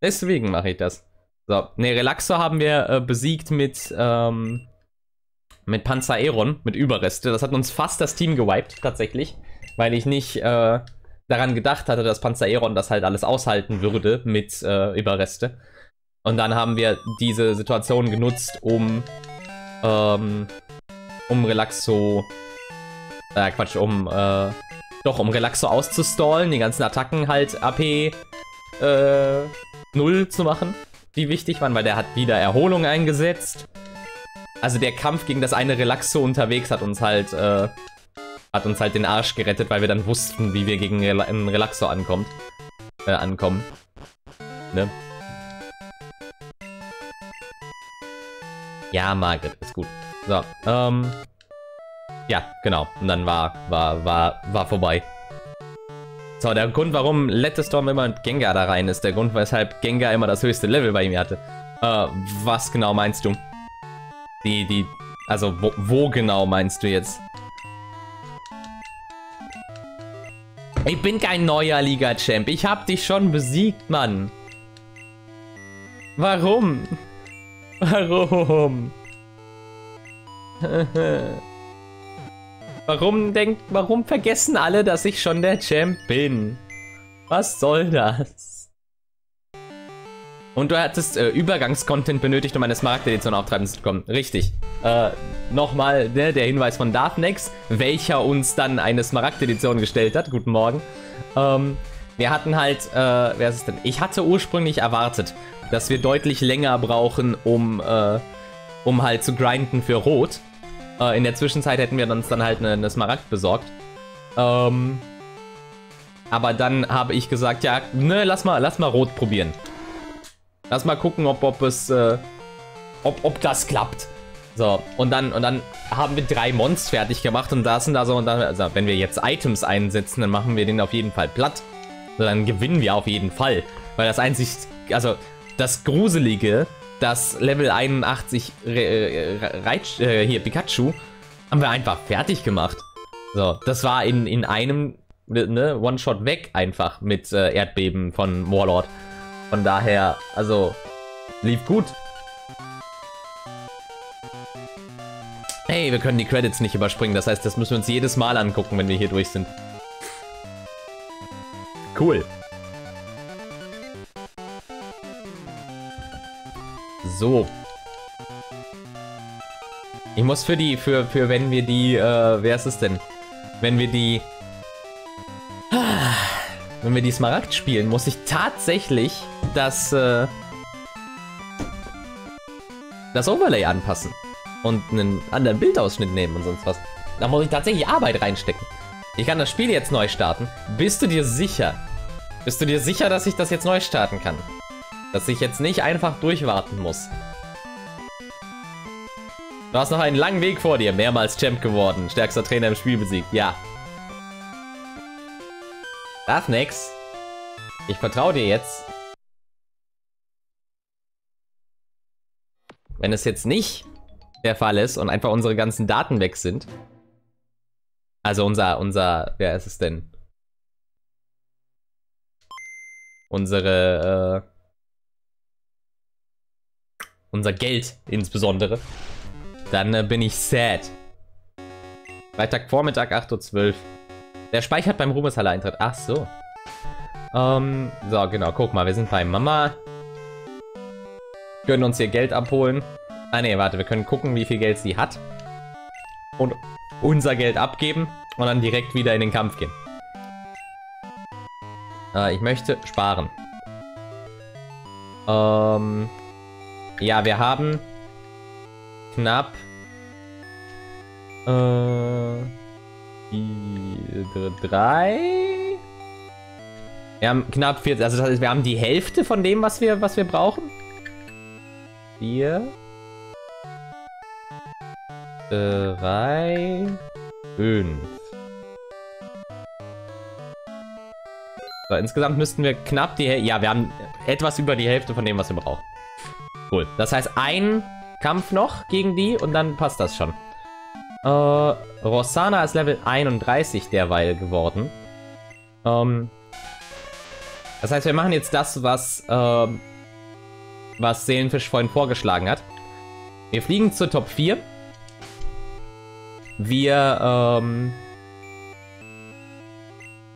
Deswegen mache ich das. So, ne, Relaxo haben wir äh, besiegt mit, ähm, mit Panzer Aeron, mit Überreste. Das hat uns fast das Team gewiped, tatsächlich. Weil ich nicht äh, daran gedacht hatte, dass Panzer Aeron das halt alles aushalten würde mit äh, Überreste. Und dann haben wir diese Situation genutzt, um, ähm, um Relaxo, äh, Quatsch, um, äh, doch, um Relaxo auszustallen, die ganzen Attacken halt AP, äh, 0 zu machen, die wichtig waren, weil der hat wieder Erholung eingesetzt. Also der Kampf gegen das eine Relaxo unterwegs hat uns halt, äh, hat uns halt den Arsch gerettet, weil wir dann wussten, wie wir gegen einen Relaxo ankommt, äh, ankommen. Ne? Ja, Margaret, ist gut. So, ähm, ja, genau. Und dann war, war, war, war vorbei. So, der Grund, warum Lettestorm immer mit Gengar da rein ist, der Grund, weshalb Gengar immer das höchste Level bei ihm hatte. Äh, was genau meinst du? Die, die, also wo, wo genau meinst du jetzt? Ich bin kein neuer Liga-Champ. Ich hab dich schon besiegt, Mann. Warum? Warum? warum denkt, warum vergessen alle, dass ich schon der Champ bin? Was soll das? Und du hattest äh, Übergangscontent benötigt, um eine Smaragd-Edition auftreiben zu kommen. Richtig. Äh, Nochmal ne, der Hinweis von Darknex, welcher uns dann eine Smaragd-Edition gestellt hat. Guten Morgen. Ähm, wir hatten halt, äh, wer ist es denn? Ich hatte ursprünglich erwartet, dass wir deutlich länger brauchen, um, äh, um halt zu grinden für Rot. Äh, in der Zwischenzeit hätten wir uns dann halt eine, eine Smaragd besorgt. Ähm, Aber dann habe ich gesagt, ja, ne, lass mal, lass mal rot probieren. Lass mal gucken, ob, ob es, äh, ob, ob das klappt. So, und dann, und dann haben wir drei Mons fertig gemacht und da sind da so, und dann, also wenn wir jetzt Items einsetzen, dann machen wir den auf jeden Fall platt. So, dann gewinnen wir auf jeden Fall. Weil das einzig, also, das Gruselige, das Level 81 äh, Reitsch, äh, hier, Pikachu, haben wir einfach fertig gemacht. So, das war in, in einem, ne, One-Shot weg einfach mit äh, Erdbeben von Warlord. Von daher, also, lief gut. Hey, wir können die Credits nicht überspringen. Das heißt, das müssen wir uns jedes Mal angucken, wenn wir hier durch sind. Cool. So. Ich muss für die, für, für wenn wir die, äh, wer ist es denn? Wenn wir die, wenn wir die Smaragd spielen, muss ich tatsächlich das, äh, das Overlay anpassen und einen anderen Bildausschnitt nehmen und sonst was. Da muss ich tatsächlich Arbeit reinstecken. Ich kann das Spiel jetzt neu starten. Bist du dir sicher? Bist du dir sicher, dass ich das jetzt neu starten kann? Dass ich jetzt nicht einfach durchwarten muss. Du hast noch einen langen Weg vor dir. Mehrmals Champ geworden. Stärkster Trainer im Spiel besiegt. Ja. Darf nix. Ich vertraue dir jetzt. Wenn es jetzt nicht der Fall ist und einfach unsere ganzen Daten weg sind. Also unser, unser, wer ist es denn? Unsere, äh, unser Geld insbesondere. Dann äh, bin ich sad. Freitagvormittag 8.12 Uhr. Der speichert beim Ruhmeshalle-Eintritt. Ach so. Ähm, so, genau. Guck mal, wir sind bei Mama. Können uns hier Geld abholen. Ah ne, warte, wir können gucken, wie viel Geld sie hat. Und unser Geld abgeben und dann direkt wieder in den Kampf gehen. Äh, ich möchte sparen. Ähm, ja, wir haben knapp äh, die drei. Wir haben knapp 40, also das heißt, wir haben die Hälfte von dem, was wir, was wir brauchen. Vier drei, fünf. So, insgesamt müssten wir knapp die Hälfte, ja, wir haben etwas über die Hälfte von dem, was wir brauchen. Cool. Das heißt, ein Kampf noch gegen die und dann passt das schon. Äh, Rossana ist Level 31 derweil geworden. Ähm, das heißt, wir machen jetzt das, was, ähm, was Seelenfisch vorhin vorgeschlagen hat. Wir fliegen zur Top 4 wir, ähm...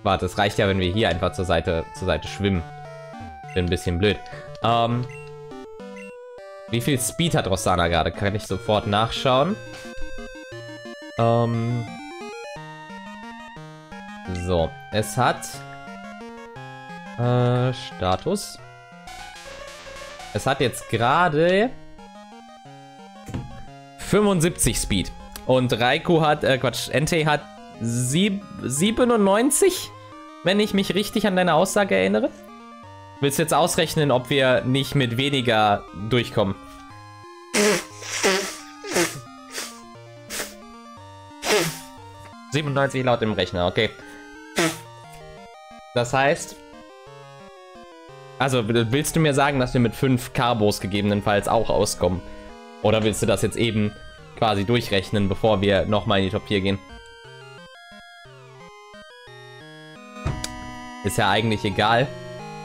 Warte, es reicht ja, wenn wir hier einfach zur Seite, zur Seite schwimmen. Bin ein bisschen blöd. Ähm... Wie viel Speed hat Rossana gerade? Kann ich sofort nachschauen. Ähm... So, es hat... Äh, Status. Es hat jetzt gerade 75 Speed. Und Raikou hat, äh, Quatsch, Entei hat sieb 97, wenn ich mich richtig an deine Aussage erinnere. Willst du jetzt ausrechnen, ob wir nicht mit weniger durchkommen? ...97 laut im Rechner, okay. Das heißt... Also, willst du mir sagen, dass wir mit 5 Carbos gegebenenfalls auch auskommen? Oder willst du das jetzt eben quasi durchrechnen, bevor wir nochmal in die Top 4 gehen. Ist ja eigentlich egal.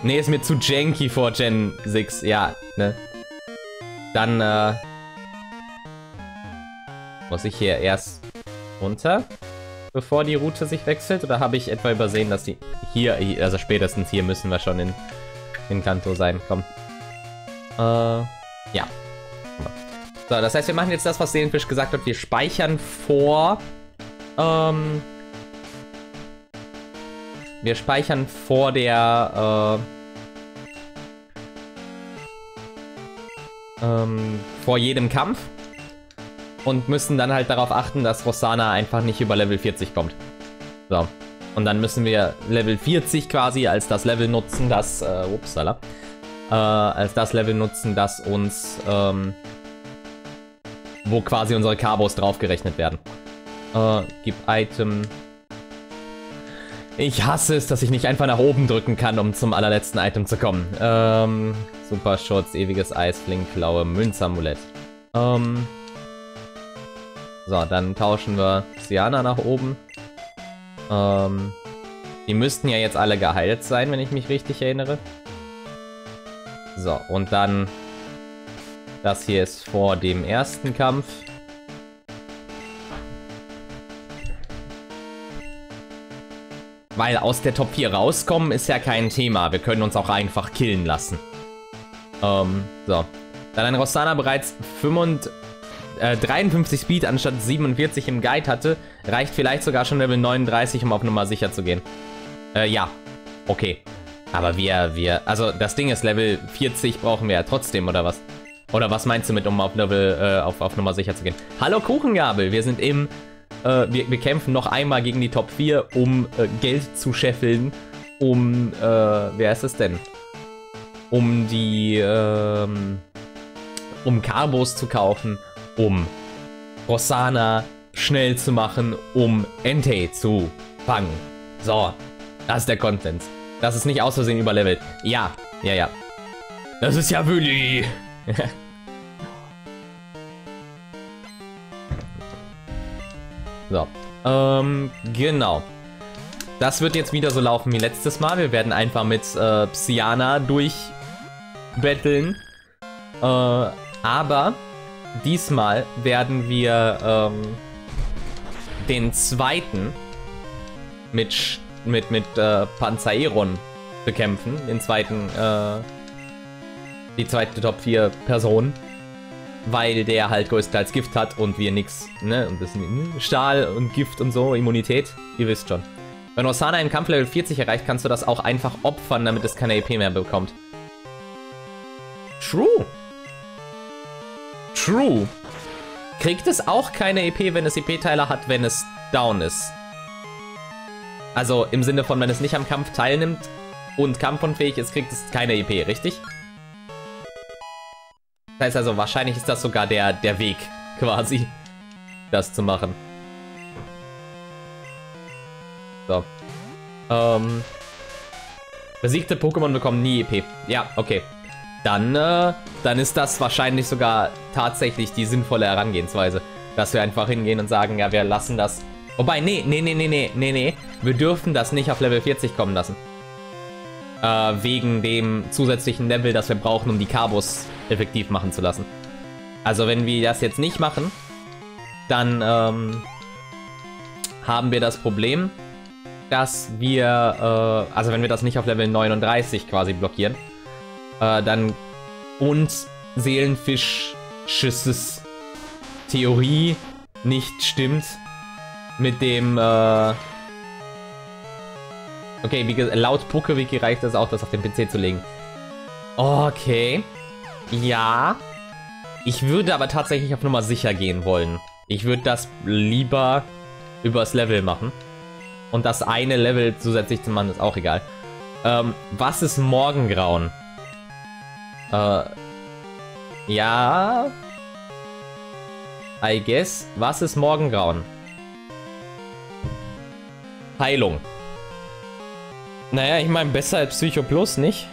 Ne, ist mir zu janky vor Gen 6. Ja, ne. Dann, äh... Muss ich hier erst runter, bevor die Route sich wechselt? Oder habe ich etwa übersehen, dass die... Hier, also spätestens hier müssen wir schon in, in Kanto sein. Komm. Äh, ja. So, das heißt, wir machen jetzt das, was Seelenfisch gesagt hat. Wir speichern vor... Ähm, wir speichern vor der... Äh, ähm, vor jedem Kampf. Und müssen dann halt darauf achten, dass Rossana einfach nicht über Level 40 kommt. So. Und dann müssen wir Level 40 quasi als das Level nutzen, das, äh, upsala, äh, als das Level nutzen, das uns, ähm, wo quasi unsere Carbos draufgerechnet werden. Äh, gib Item. Ich hasse es, dass ich nicht einfach nach oben drücken kann, um zum allerletzten Item zu kommen. Ähm, Superschutz, ewiges Eis, Flinkklaue, Münzamulett. Ähm, so, dann tauschen wir Siana nach oben. Ähm, die müssten ja jetzt alle geheilt sein, wenn ich mich richtig erinnere. So, und dann... Das hier ist vor dem ersten Kampf. Weil aus der Top 4 rauskommen ist ja kein Thema. Wir können uns auch einfach killen lassen. Ähm, so. Da ein Rossana bereits 55, äh, 53 Speed anstatt 47 im Guide hatte, reicht vielleicht sogar schon Level 39, um auf Nummer sicher zu gehen. Äh, ja. Okay. Aber wir, wir, also das Ding ist, Level 40 brauchen wir ja trotzdem, oder was? Oder was meinst du mit, um auf Level, äh, auf, auf Nummer sicher zu gehen? Hallo Kuchengabel, wir sind im, äh, wir, wir kämpfen noch einmal gegen die Top 4, um äh, Geld zu scheffeln, um, äh, wer ist es denn? Um die, ähm, um Carbos zu kaufen, um Rossana schnell zu machen, um Entei zu fangen. So, das ist der Content. Das ist nicht aus Versehen überlevelt. Ja, ja, ja. Das ist ja Willi. so. Ähm, genau. Das wird jetzt wieder so laufen wie letztes Mal. Wir werden einfach mit äh, Psyana durchbetteln. Äh, aber diesmal werden wir ähm, den zweiten mit mit, mit äh, Panzeron bekämpfen. Den zweiten, äh, die zweite Top 4 Person. Weil der halt größtenteils Gift hat und wir nix, ne, ein bisschen Stahl und Gift und so, Immunität, ihr wisst schon. Wenn Osana im Kampf Level 40 erreicht, kannst du das auch einfach opfern, damit es keine EP mehr bekommt. True. True. Kriegt es auch keine EP, wenn es EP-Teile hat, wenn es down ist. Also im Sinne von, wenn es nicht am Kampf teilnimmt und kampfunfähig ist, kriegt es keine EP, richtig? Das heißt also, wahrscheinlich ist das sogar der, der Weg, quasi, das zu machen. So. Ähm. Besiegte Pokémon bekommen nie EP. Ja, okay. Dann, äh, dann ist das wahrscheinlich sogar tatsächlich die sinnvolle Herangehensweise. Dass wir einfach hingehen und sagen, ja, wir lassen das Wobei, nee, nee, nee, nee, nee, nee, nee. Wir dürfen das nicht auf Level 40 kommen lassen. Äh, wegen dem zusätzlichen Level, das wir brauchen, um die Carbos effektiv machen zu lassen. Also wenn wir das jetzt nicht machen, dann ähm, haben wir das Problem, dass wir, äh, also wenn wir das nicht auf Level 39 quasi blockieren, äh, dann uns Seelenfisch-Schisses Theorie nicht stimmt, mit dem, äh Okay, wie laut PokeWiki reicht es auch, das auf den PC zu legen. Okay. Ja. Ich würde aber tatsächlich auf Nummer sicher gehen wollen. Ich würde das lieber übers Level machen. Und das eine Level zusätzlich zu machen, ist auch egal. Ähm, was ist Morgengrauen? Äh, ja. I guess. Was ist Morgengrauen? Heilung. Naja, ich meine, besser als Psycho Plus, nicht?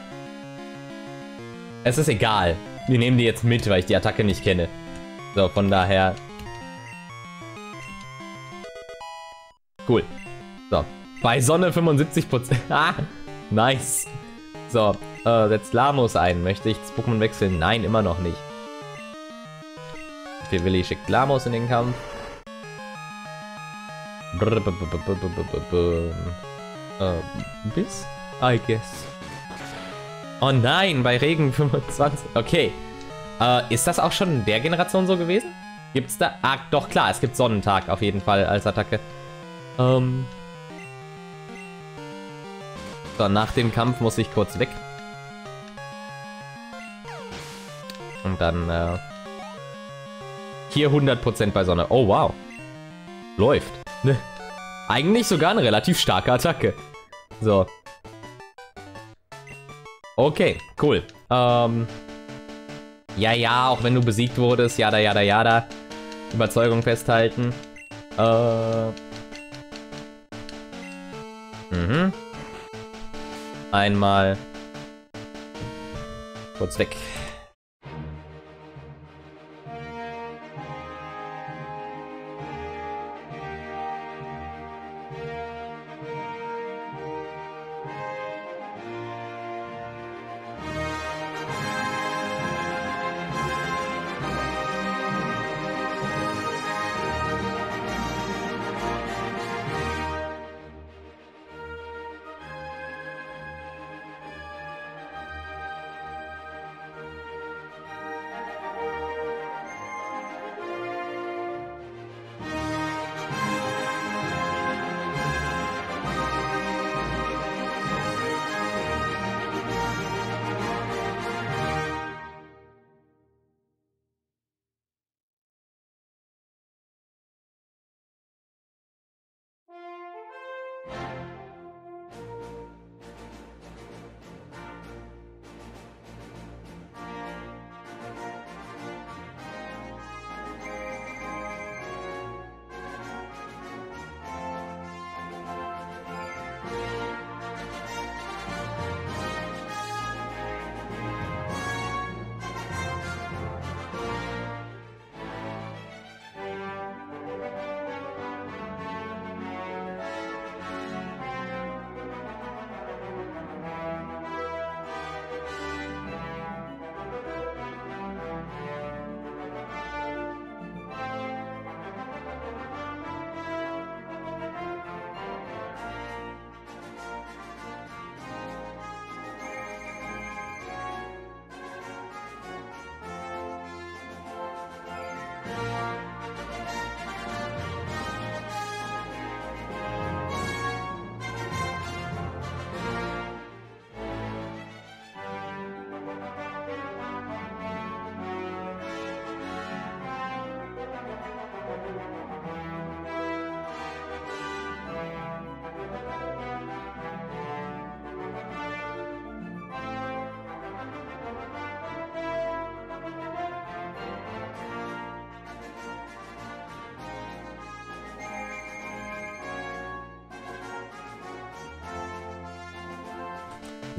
Es ist egal. Wir nehmen die jetzt mit, weil ich die Attacke nicht kenne. So, von daher... Cool. So. Bei Sonne 75%. ah, nice. So, äh, setzt Lamos ein. Möchte ich das Pokémon wechseln? Nein, immer noch nicht. Okay, Willi schickt Lamos in den Kampf. bis? I guess. Oh nein, bei Regen 25. Okay. Äh, ist das auch schon in der Generation so gewesen? Gibt's da... Ah, doch, klar, es gibt Sonnentag auf jeden Fall als Attacke. Ähm... So, nach dem Kampf muss ich kurz weg. Und dann, äh... Hier 100% bei Sonne. Oh, wow. Läuft. eigentlich sogar eine relativ starke Attacke. So. Okay, cool. Ähm. Ja, ja, auch wenn du besiegt wurdest, jada, jada, jada. Überzeugung festhalten. Äh. Einmal. Kurz weg.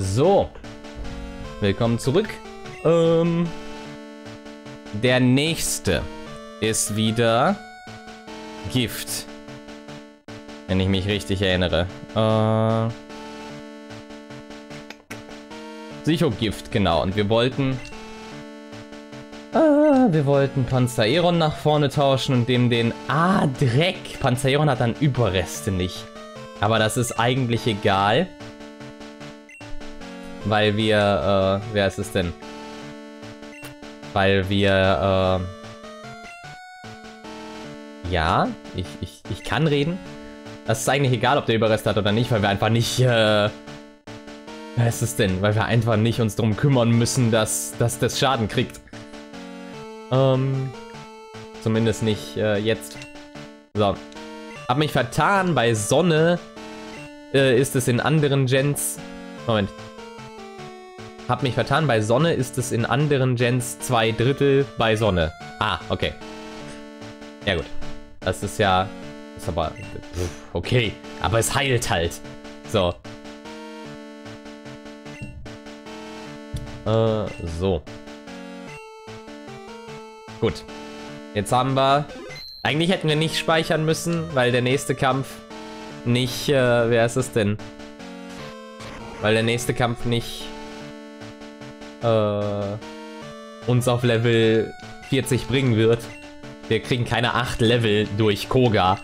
So. Willkommen zurück. Ähm, der nächste ist wieder Gift. Wenn ich mich richtig erinnere. Äh, Psychogift, genau. Und wir wollten... Äh, wir wollten Panzereron nach vorne tauschen und dem den... Ah, Dreck! Panzereron hat dann Überreste nicht. Aber das ist eigentlich egal. Weil wir, äh, wer ist es denn? Weil wir, äh, ja, ich, ich, ich kann reden. Das ist eigentlich egal, ob der Überrest hat oder nicht, weil wir einfach nicht, äh, wer ist es denn? Weil wir einfach nicht uns darum kümmern müssen, dass, dass das Schaden kriegt. Ähm, zumindest nicht, äh, jetzt. So. Hab mich vertan, bei Sonne äh, ist es in anderen Gens... Moment, hab mich vertan, bei Sonne ist es in anderen Gens zwei Drittel bei Sonne. Ah, okay. Ja gut. Das ist ja... Ist aber... Okay. Aber es heilt halt. So. Äh, so. Gut. Jetzt haben wir... Eigentlich hätten wir nicht speichern müssen, weil der nächste Kampf nicht... Äh, wer ist es denn? Weil der nächste Kampf nicht äh, uns auf Level 40 bringen wird. Wir kriegen keine 8 Level durch Koga.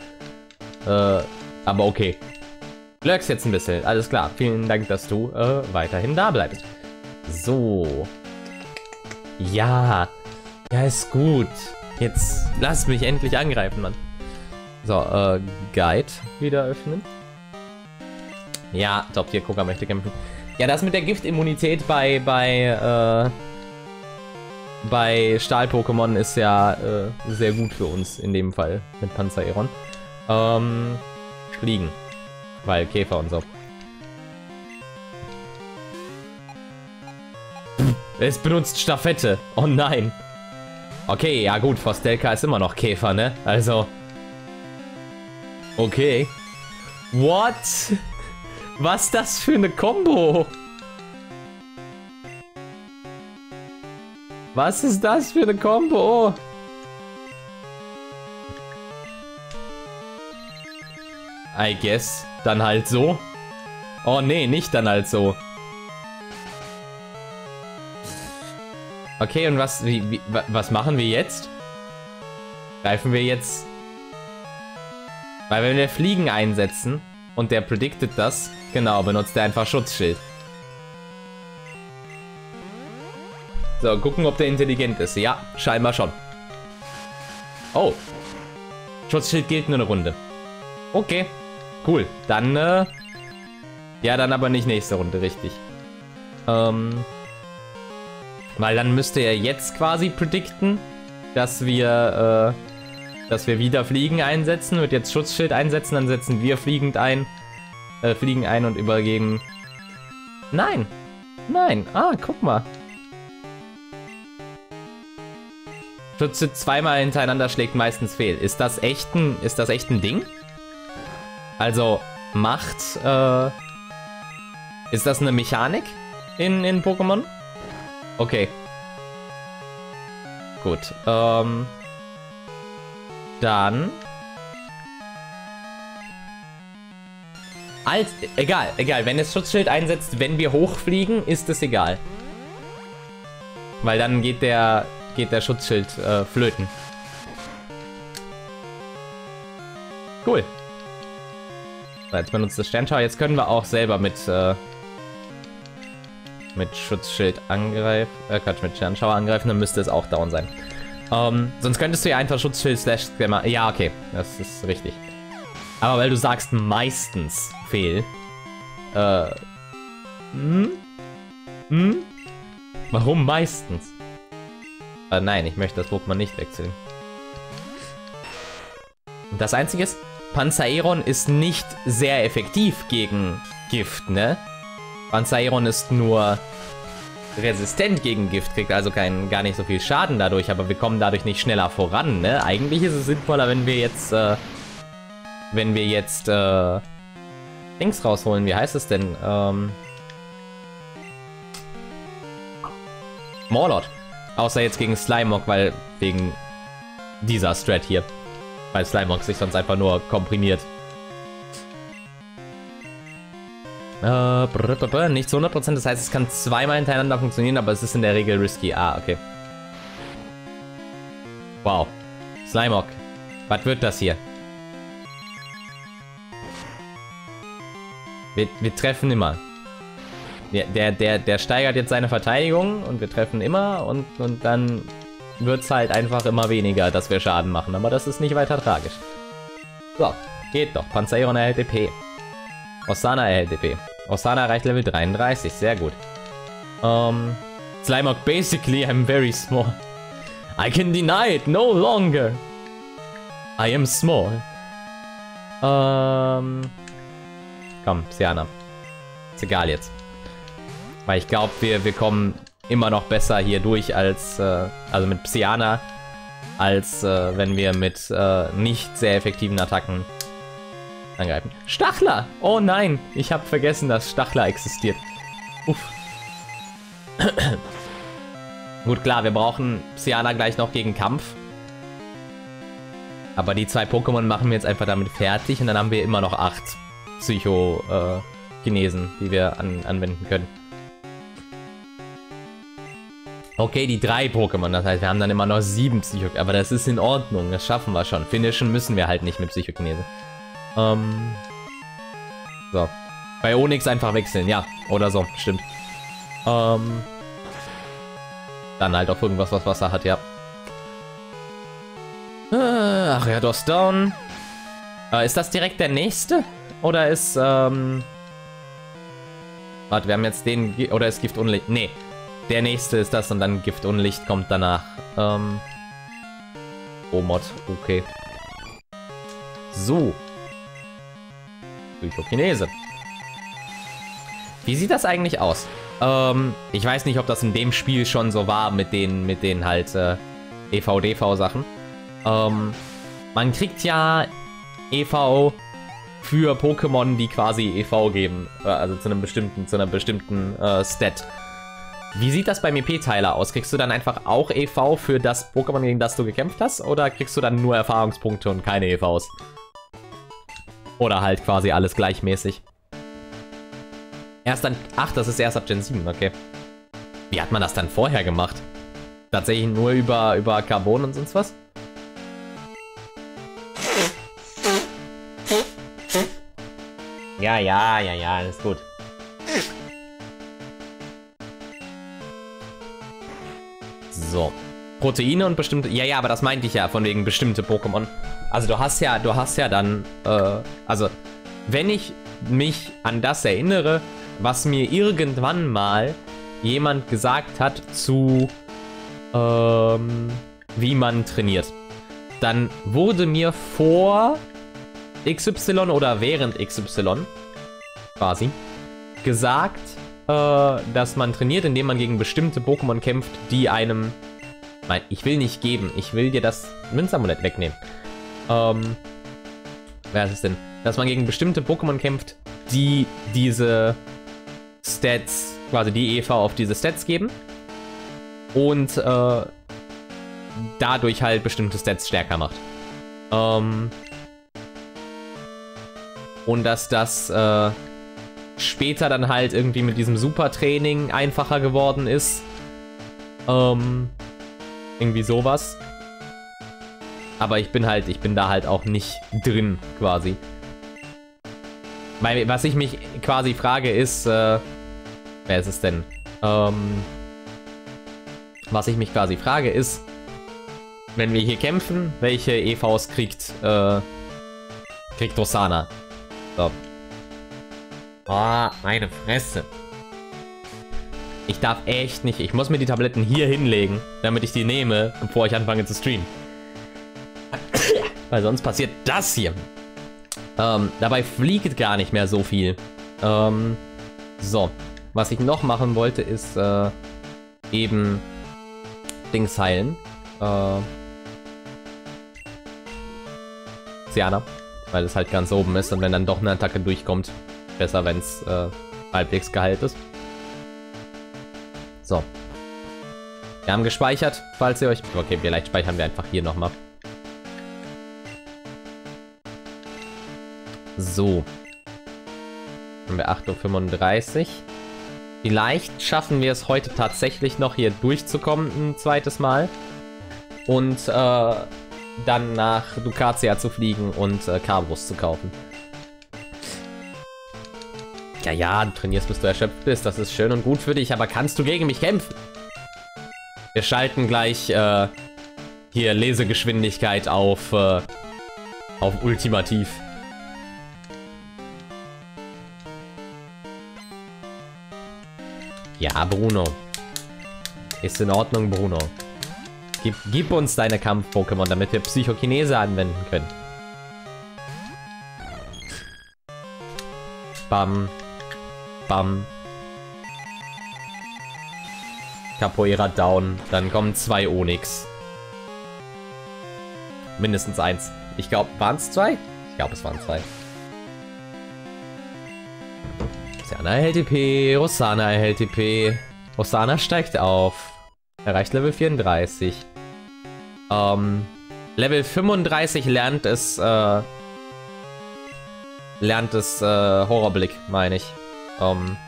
Äh, aber okay. Glücks jetzt ein bisschen. Alles klar. Vielen Dank, dass du äh, weiterhin da bleibst. So. Ja. Ja, ist gut. Jetzt lass mich endlich angreifen, Mann. So, äh, Guide wieder öffnen. Ja, Top Tier Koga möchte kämpfen. Ja, das mit der Giftimmunität bei, bei, äh, bei Stahl-Pokémon ist ja äh, sehr gut für uns in dem Fall mit Panzereron. Ähm, fliegen. Weil Käfer und so. Es benutzt Staffette. Oh nein. Okay, ja gut, Forstelka ist immer noch Käfer, ne? Also. Okay. What? Was das für eine Combo? Was ist das für eine Combo? I guess. Dann halt so. Oh nee, nicht dann halt so. Okay, und was, wie, wie, was machen wir jetzt? Greifen wir jetzt... Weil wenn wir Fliegen einsetzen und der predicted das, genau, benutzt er einfach Schutzschild. So, gucken, ob der intelligent ist. Ja, scheinbar schon. Oh. Schutzschild gilt nur eine Runde. Okay. Cool. Dann, äh... Ja, dann aber nicht nächste Runde, richtig. Ähm... Weil dann müsste er jetzt quasi predikten, dass wir, äh, dass wir wieder Fliegen einsetzen, wird jetzt Schutzschild einsetzen, dann setzen wir fliegend ein, äh, fliegen ein und übergeben. Nein! Nein! Ah, guck mal. Schütze zweimal hintereinander schlägt meistens fehl. Ist das echt ein, ist das echt ein Ding? Also, Macht, äh, ist das eine Mechanik in, in Pokémon? Okay. Gut. Ähm. Dann. Als, egal, egal. Wenn es Schutzschild einsetzt, wenn wir hochfliegen, ist es egal. Weil dann geht der, geht der Schutzschild äh, flöten. Cool. So, jetzt benutzt das Sternschau. Jetzt können wir auch selber mit, äh, mit Schutzschild angreifen, äh Quatsch, mit Sternschauer angreifen, dann müsste es auch down sein. Ähm, sonst könntest du ja einfach Schutzschild slash ja okay, das ist richtig. Aber weil du sagst meistens fehl, äh, hm? Hm? Warum meistens? Äh, nein, ich möchte das Pokémon nicht wechseln. Das einzige ist, Panzeron ist nicht sehr effektiv gegen Gift, ne? Panzeron ist nur resistent gegen Gift, kriegt also kein, gar nicht so viel Schaden dadurch, aber wir kommen dadurch nicht schneller voran, ne? Eigentlich ist es sinnvoller, wenn wir jetzt, äh, wenn wir jetzt, äh, Dings rausholen. Wie heißt es denn? Ähm, Morlot. Außer jetzt gegen Slimog, weil wegen dieser Strat hier. Weil Slimog sich sonst einfach nur komprimiert. Äh, brr, brr, brr, nicht zu 100%, das heißt, es kann zweimal hintereinander funktionieren, aber es ist in der Regel risky. Ah, okay. Wow. Slimog. Was wird das hier? Wir, wir treffen immer. Der, der, der, der steigert jetzt seine Verteidigung und wir treffen immer und, und dann wird es halt einfach immer weniger, dass wir Schaden machen. Aber das ist nicht weiter tragisch. So, geht doch. Panzeron erhält DP. Osana erhält DP. Osana erreicht Level 33, sehr gut. Um, Slimog, basically I'm very small. I can deny it no longer. I am small. Ähm... Komm, Siana. Ist egal jetzt. Weil ich glaube, wir, wir kommen immer noch besser hier durch als, äh, also mit Psyana, als äh, wenn wir mit äh, nicht sehr effektiven Attacken angreifen. Stachler! Oh nein, ich habe vergessen, dass Stachler existiert. Uff. Gut, klar, wir brauchen Psyana gleich noch gegen Kampf. Aber die zwei Pokémon machen wir jetzt einfach damit fertig und dann haben wir immer noch acht Psycho-Chinesen, die wir an anwenden können. Okay, die drei Pokémon, das heißt, wir haben dann immer noch sieben Psycho... Aber das ist in Ordnung, das schaffen wir schon. Finishen müssen wir halt nicht mit Psychokinese. Ähm. So. Bei Onyx einfach wechseln, ja. Oder so, stimmt. Ähm. Dann halt auf irgendwas, was Wasser hat, ja. Äh, ach ja, Dos Down. Äh, ist das direkt der nächste? Oder ist, ähm... Warte, wir haben jetzt den... Oder ist Gift Unlicht? Nee. Der nächste ist das und dann Gift Unlicht kommt danach. Ähm... Oh, Mod. Okay. So. Psychokinese. Wie sieht das eigentlich aus? Ähm, ich weiß nicht, ob das in dem Spiel schon so war mit den, mit den halt äh, EV-DV-Sachen. Ähm, man kriegt ja EV für Pokémon, die quasi EV geben. Äh, also zu einem bestimmten, zu einer bestimmten äh, Stat. Wie sieht das beim EP-Teiler aus? Kriegst du dann einfach auch EV für das Pokémon, gegen das du gekämpft hast? Oder kriegst du dann nur Erfahrungspunkte und keine EVs? Oder halt quasi alles gleichmäßig? Erst dann... Ach, das ist erst ab Gen 7, okay. Wie hat man das dann vorher gemacht? Tatsächlich nur über, über Carbon und sonst was? Ja, ja, ja, ja, alles gut. So. Proteine und bestimmte. Ja, ja, aber das meinte ich ja, von wegen bestimmte Pokémon. Also du hast ja, du hast ja dann, äh, also wenn ich mich an das erinnere, was mir irgendwann mal jemand gesagt hat zu, ähm, wie man trainiert, dann wurde mir vor XY oder während XY quasi gesagt, äh, dass man trainiert, indem man gegen bestimmte Pokémon kämpft, die einem... Nein, ich will nicht geben. Ich will dir das Münzamulett wegnehmen. Ähm, wer ist es denn? Dass man gegen bestimmte Pokémon kämpft, die diese Stats, quasi die EV auf diese Stats geben. Und äh, dadurch halt bestimmte Stats stärker macht. Ähm, und dass das äh, später dann halt irgendwie mit diesem Supertraining einfacher geworden ist. Ähm, irgendwie sowas. Aber ich bin halt, ich bin da halt auch nicht drin, quasi. Weil, was ich mich quasi frage ist, äh, wer ist es denn? Ähm, was ich mich quasi frage ist, wenn wir hier kämpfen, welche EVs kriegt, äh, kriegt Rosana? So, Oh, meine Fresse. Ich darf echt nicht. Ich muss mir die Tabletten hier hinlegen, damit ich die nehme, bevor ich anfange zu streamen. Weil sonst passiert das hier. Ähm, dabei fliegt gar nicht mehr so viel. Ähm, so. Was ich noch machen wollte, ist äh, eben Dings heilen. Äh, Siana. Weil es halt ganz oben ist und wenn dann doch eine Attacke durchkommt, besser, wenn es äh, halbwegs geheilt ist. So. Wir haben gespeichert, falls ihr euch... Okay, vielleicht speichern wir einfach hier nochmal. So. Haben wir 8.35 Uhr. Vielleicht schaffen wir es heute tatsächlich noch hier durchzukommen ein zweites Mal. Und äh, dann nach Ducatia zu fliegen und äh, Carbrus zu kaufen. Ja, ja, du trainierst, bis du erschöpft bist. Das ist schön und gut für dich, aber kannst du gegen mich kämpfen? Wir schalten gleich äh, hier Lesegeschwindigkeit auf, äh, auf ultimativ. Ja, Bruno. Ist in Ordnung, Bruno. Gib, gib uns deine Kampf-Pokémon, damit wir Psychokinese anwenden können. Bam. Bam. Capoeira down. Dann kommen zwei Onyx. Mindestens eins. Ich glaube, waren es zwei? Ich glaube, es waren zwei. Siana erhält TP, Rosana erhält TP. Rosana steigt auf. Erreicht Level 34. Ähm, Level 35 lernt es, äh, lernt es, äh, Horrorblick, meine ich. Ähm,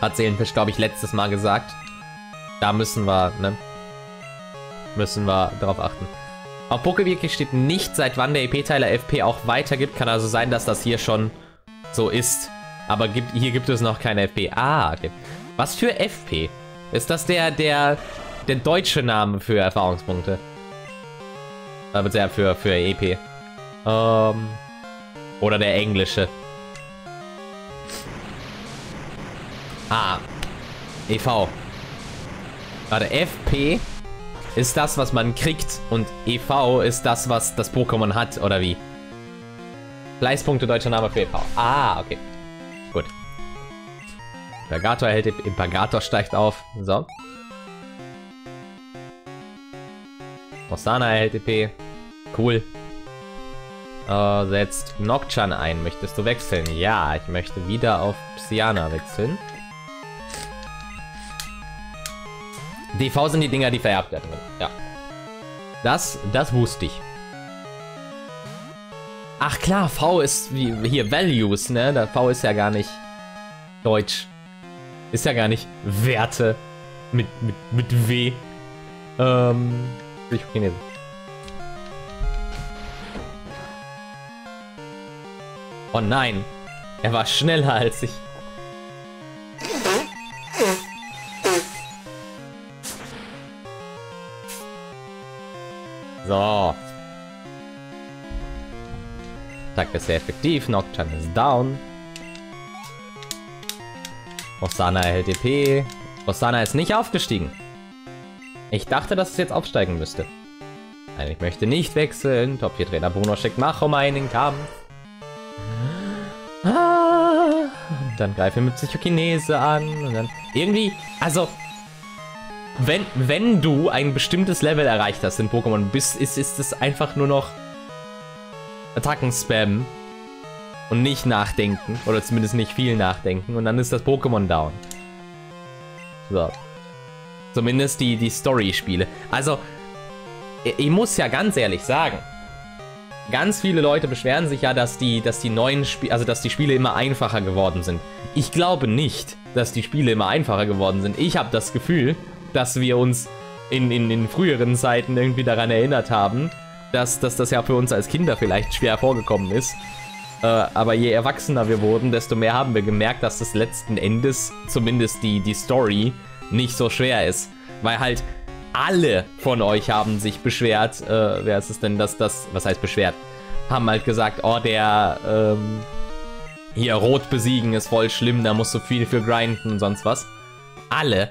hat Seelenfisch, glaube ich, letztes Mal gesagt. Da müssen wir, ne? Müssen wir darauf achten. Auf PokeWiki steht nicht, seit wann der EP-Teiler FP auch weitergibt. Kann also sein, dass das hier schon so ist. Aber gibt, hier gibt es noch keine FP. Ah, okay. Was für FP? Ist das der, der, der deutsche Name für Erfahrungspunkte? Äh, für, für EP. Ähm, oder der englische. Ah. EV. Warte, FP ist das, was man kriegt und EV ist das, was das Pokémon hat, oder wie? Fleißpunkte, deutscher Name für e.V. Ah, okay. Impagator erhält Impagator steigt auf. So. Osana erhält EP. Cool. Uh, setzt Nocturne ein. Möchtest du wechseln? Ja, ich möchte wieder auf Psyana wechseln. DV sind die Dinger, die vererbt werden. Ja. Das, das wusste ich. Ach klar, V ist wie hier Values, ne? V ist ja gar nicht Deutsch. Ist ja gar nicht Werte mit, mit, mit W. Ähm, ich Chinesisch. Oh nein, er war schneller als ich. So. Attack ist sehr effektiv. Nocturne ist down. Osana erhält EP. Osana ist nicht aufgestiegen. Ich dachte, dass es jetzt aufsteigen müsste. Nein, ich möchte nicht wechseln. Top 4 Trainer Bruno schickt Machoma in den Kampf. Ah, dann greifen wir mit Psychokinese an. Und dann irgendwie, also, wenn, wenn du ein bestimmtes Level erreicht hast in Pokémon, bist, ist, ist es einfach nur noch Attacken-Spam und nicht nachdenken. Oder zumindest nicht viel nachdenken. Und dann ist das Pokémon down. So. Zumindest die, die Story-Spiele. Also, ich muss ja ganz ehrlich sagen, ganz viele Leute beschweren sich ja, dass die, dass die neuen Spiele, also dass die Spiele immer einfacher geworden sind. Ich glaube nicht, dass die Spiele immer einfacher geworden sind. Ich habe das Gefühl, dass wir uns in, in, in früheren Zeiten irgendwie daran erinnert haben, dass, dass das ja für uns als Kinder vielleicht schwer vorgekommen ist. Äh, aber je erwachsener wir wurden, desto mehr haben wir gemerkt, dass das letzten Endes zumindest die, die Story nicht so schwer ist. Weil halt alle von euch haben sich beschwert, äh, wer ist es denn, dass das, was heißt beschwert? Haben halt gesagt, oh, der, ähm, hier, Rot besiegen ist voll schlimm, da musst du viel für grinden und sonst was. Alle.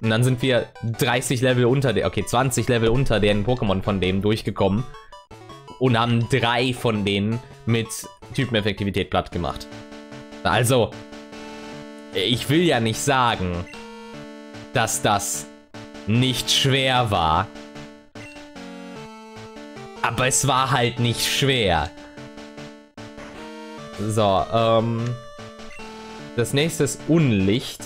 Und dann sind wir 30 Level unter der, okay, 20 Level unter den Pokémon von dem durchgekommen und haben drei von denen mit Typeneffektivität platt gemacht. Also, ich will ja nicht sagen, dass das nicht schwer war. Aber es war halt nicht schwer. So, ähm... Das nächste ist Unlicht.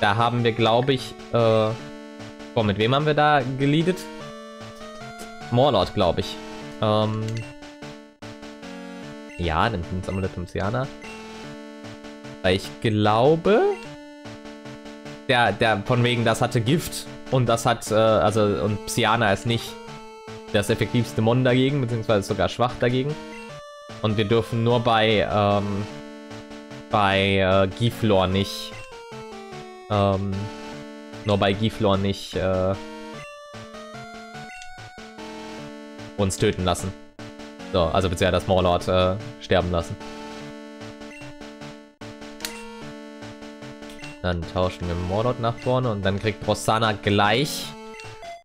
Da haben wir, glaube ich, äh... Boah, mit wem haben wir da geleadet? Morlord, glaube ich. Ähm... Ja, dann sind es Amulett und Siana. Weil ich glaube, der, der von wegen, das hatte Gift und das hat, äh, also, und Psyana ist nicht das effektivste Mon dagegen, beziehungsweise sogar schwach dagegen. Und wir dürfen nur bei, ähm, bei äh, Giflor nicht, ähm, nur bei Giflor nicht, äh, uns töten lassen. So, also beziehungsweise das Morlord äh, sterben lassen. Dann tauschen wir Mordot nach vorne und dann kriegt Rossana gleich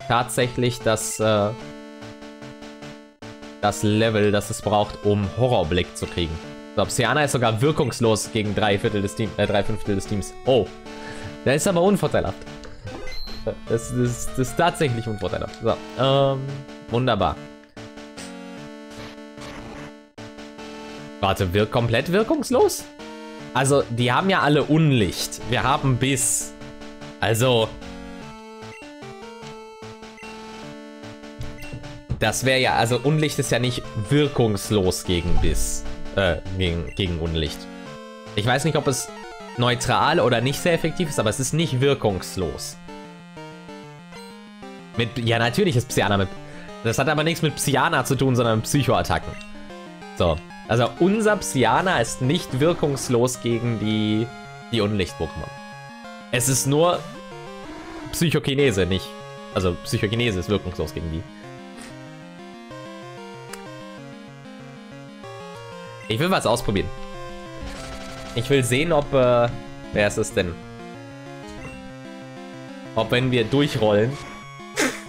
tatsächlich das, äh, das Level, das es braucht, um Horrorblick zu kriegen. So, Psyana ist sogar wirkungslos gegen drei Viertel des Teams, äh, drei Fünftel des Teams. Oh, der ist aber unvorteilhaft. Das, das, das ist tatsächlich unvorteilhaft. So, ähm, wunderbar. Warte, wir komplett wirkungslos? Also, die haben ja alle Unlicht. Wir haben Biss. Also... Das wäre ja, also Unlicht ist ja nicht wirkungslos gegen Biss. Äh, gegen, gegen Unlicht. Ich weiß nicht, ob es neutral oder nicht sehr effektiv ist, aber es ist nicht wirkungslos. Mit, ja, natürlich ist Psyana mit... Das hat aber nichts mit Psyana zu tun, sondern mit Psychoattacken. So. Also unser Psyana ist nicht wirkungslos gegen die, die Unlicht-Pokémon. Es ist nur Psychokinese, nicht. Also Psychokinese ist wirkungslos gegen die. Ich will was ausprobieren. Ich will sehen, ob... Äh, wer ist es denn? Ob wenn wir durchrollen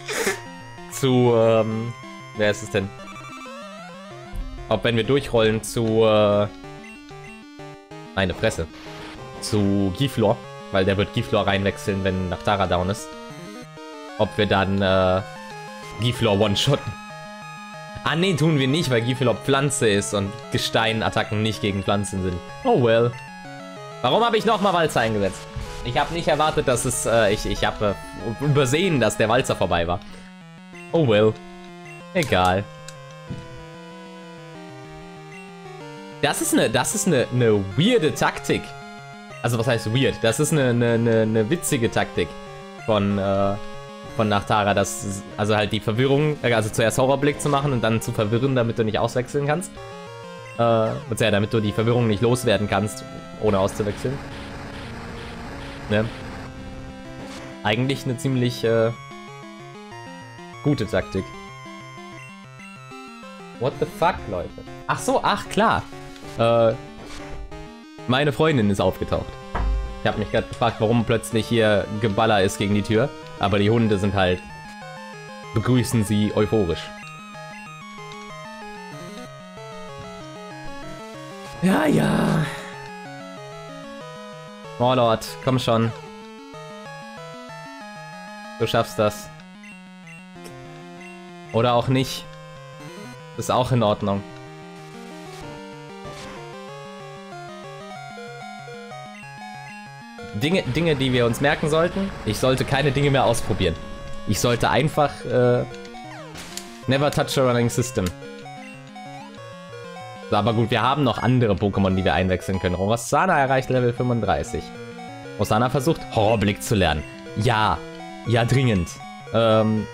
zu... Ähm, wer ist es denn? Ob wenn wir durchrollen zu... Äh, meine Fresse. Zu Giflor, weil der wird Giflor reinwechseln, wenn Nachtara down ist. Ob wir dann äh, Giflor one-shotten. Ah nee, tun wir nicht, weil Giflor Pflanze ist und Gesteinattacken nicht gegen Pflanzen sind. Oh well. Warum habe ich nochmal Walzer eingesetzt? Ich habe nicht erwartet, dass es... Äh, ich ich habe äh, übersehen, dass der Walzer vorbei war. Oh well. Egal. Das ist eine, das ist eine, eine weirde Taktik. Also was heißt weird? Das ist eine, eine, eine, eine witzige Taktik von, äh, von Nachtara. Das, also halt die Verwirrung, also zuerst Horrorblick zu machen und dann zu verwirren, damit du nicht auswechseln kannst. Äh, ja, damit du die Verwirrung nicht loswerden kannst, ohne auszuwechseln. Ne? Eigentlich eine ziemlich äh, gute Taktik. What the fuck, Leute? Ach so, ach klar. Äh, meine Freundin ist aufgetaucht. Ich habe mich gerade gefragt, warum plötzlich hier Geballer ist gegen die Tür. Aber die Hunde sind halt... begrüßen sie euphorisch. Ja, ja. Warlord, komm schon. Du schaffst das. Oder auch nicht. Ist auch in Ordnung. Dinge, Dinge, die wir uns merken sollten. Ich sollte keine Dinge mehr ausprobieren. Ich sollte einfach äh, never touch a running system. So, aber gut, wir haben noch andere Pokémon, die wir einwechseln können. Rossana erreicht Level 35. Rossana versucht, Horrorblick zu lernen. Ja, ja, dringend. Ähm,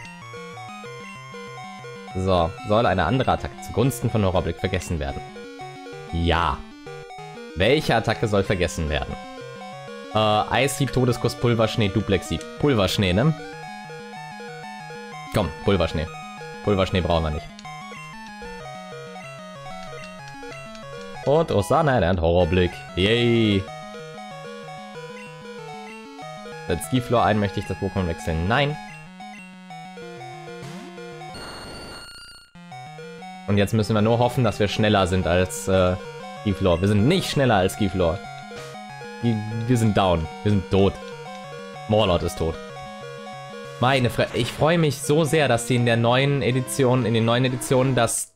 so, soll eine andere Attacke zugunsten von Horrorblick vergessen werden? Ja. Welche Attacke soll vergessen werden? Äh, Eishieb, Todeskuss, Pulverschnee, Duplexhieb. Pulverschnee, ne? Komm, Pulverschnee. Pulverschnee brauchen wir nicht. Und Osana lernt Horrorblick. Yay! Setzt Giflor ein, möchte ich das Pokémon wechseln? Nein. Und jetzt müssen wir nur hoffen, dass wir schneller sind als äh, Giflor. Wir sind nicht schneller als Giflor. Wir sind down. Wir sind tot. Morlord ist tot. Meine Fre ich freue mich so sehr, dass sie in der neuen Edition, in den neuen Editionen das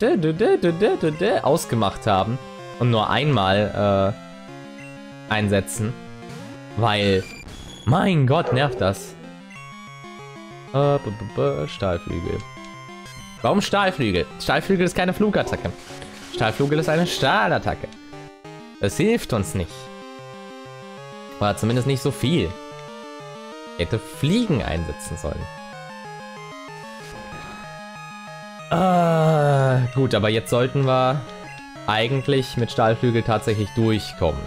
ausgemacht haben und nur einmal äh, einsetzen. Weil, mein Gott, nervt das. Äh, Stahlflügel. Warum Stahlflügel? Stahlflügel ist keine Flugattacke. Stahlflügel ist eine Stahlattacke. Das hilft uns nicht. Oder zumindest nicht so viel. Ich hätte Fliegen einsetzen sollen. Ah, gut, aber jetzt sollten wir eigentlich mit Stahlflügel tatsächlich durchkommen.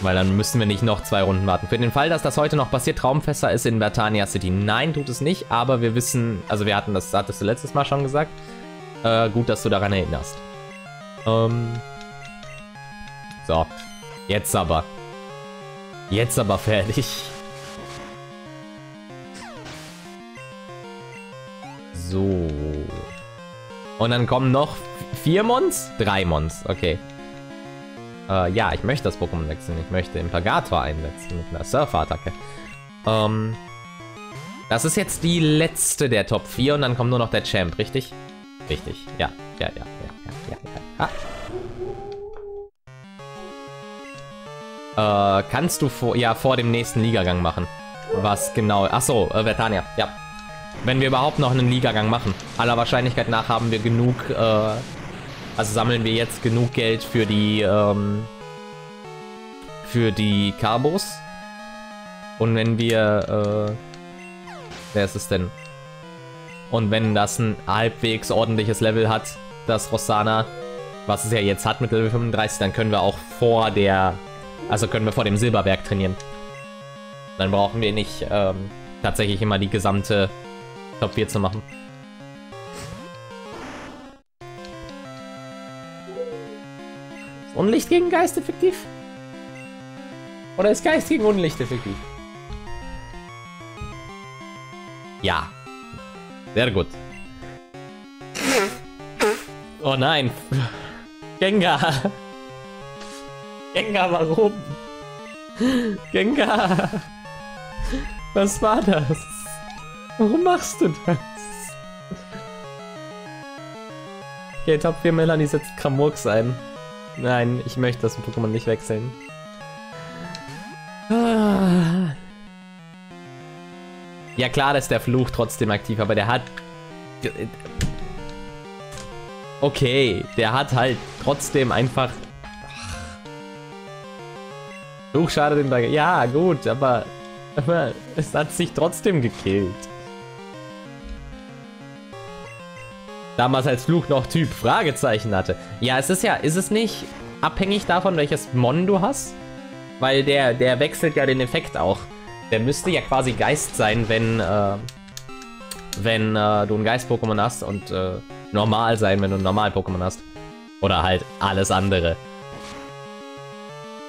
Weil dann müssen wir nicht noch zwei Runden warten. Für den Fall, dass das heute noch passiert, Traumfässer ist in Vertania City. Nein, tut es nicht, aber wir wissen, also wir hatten das, hattest du letztes Mal schon gesagt. Äh, gut, dass du daran erinnerst. Ähm. So. Jetzt aber. Jetzt aber fertig. So. Und dann kommen noch vier Mons? Drei Mons, okay. Äh, ja, ich möchte das Pokémon wechseln. Ich möchte Impagator einsetzen mit einer Surfer-Attacke. Ähm, das ist jetzt die letzte der Top 4 und dann kommt nur noch der Champ, richtig? Richtig, ja, ja, ja, ja, ja, ja, ja. Äh, kannst du vor, ja, vor dem nächsten Ligagang machen. Was genau? Achso, äh, Vertania, ja. Wenn wir überhaupt noch einen Ligagang machen. Aller Wahrscheinlichkeit nach haben wir genug, äh, also sammeln wir jetzt genug Geld für die, ähm, für die Carbos. Und wenn wir, äh, wer ist es denn? Und wenn das ein halbwegs ordentliches Level hat, das Rossana, was es ja jetzt hat mit Level 35, dann können wir auch vor der, also können wir vor dem Silberberg trainieren. Dann brauchen wir nicht ähm, tatsächlich immer die gesamte Top 4 zu machen. Unlicht gegen Geist effektiv? Oder ist Geist gegen Unlicht effektiv? Ja. Sehr gut. Oh nein. Gengar. Gengar, warum? Gengar. Was war das? Warum machst du das? Okay, Top 4 Melanie setzt Kramurks ein. Nein, ich möchte das Pokémon nicht wechseln. Ja klar, ist der Fluch trotzdem aktiv, aber der hat... Okay, der hat halt trotzdem einfach... Fluch schadet dem Tag. Ja, gut, aber, aber es hat sich trotzdem gekillt. Damals als Fluch noch Typ Fragezeichen hatte. Ja, es ist ja, ist es nicht abhängig davon, welches Mon du hast? Weil der, der wechselt ja den Effekt auch. Der müsste ja quasi Geist sein, wenn, äh, wenn äh, du ein Geist-Pokémon hast und äh, normal sein, wenn du ein Normal-Pokémon hast. Oder halt alles andere.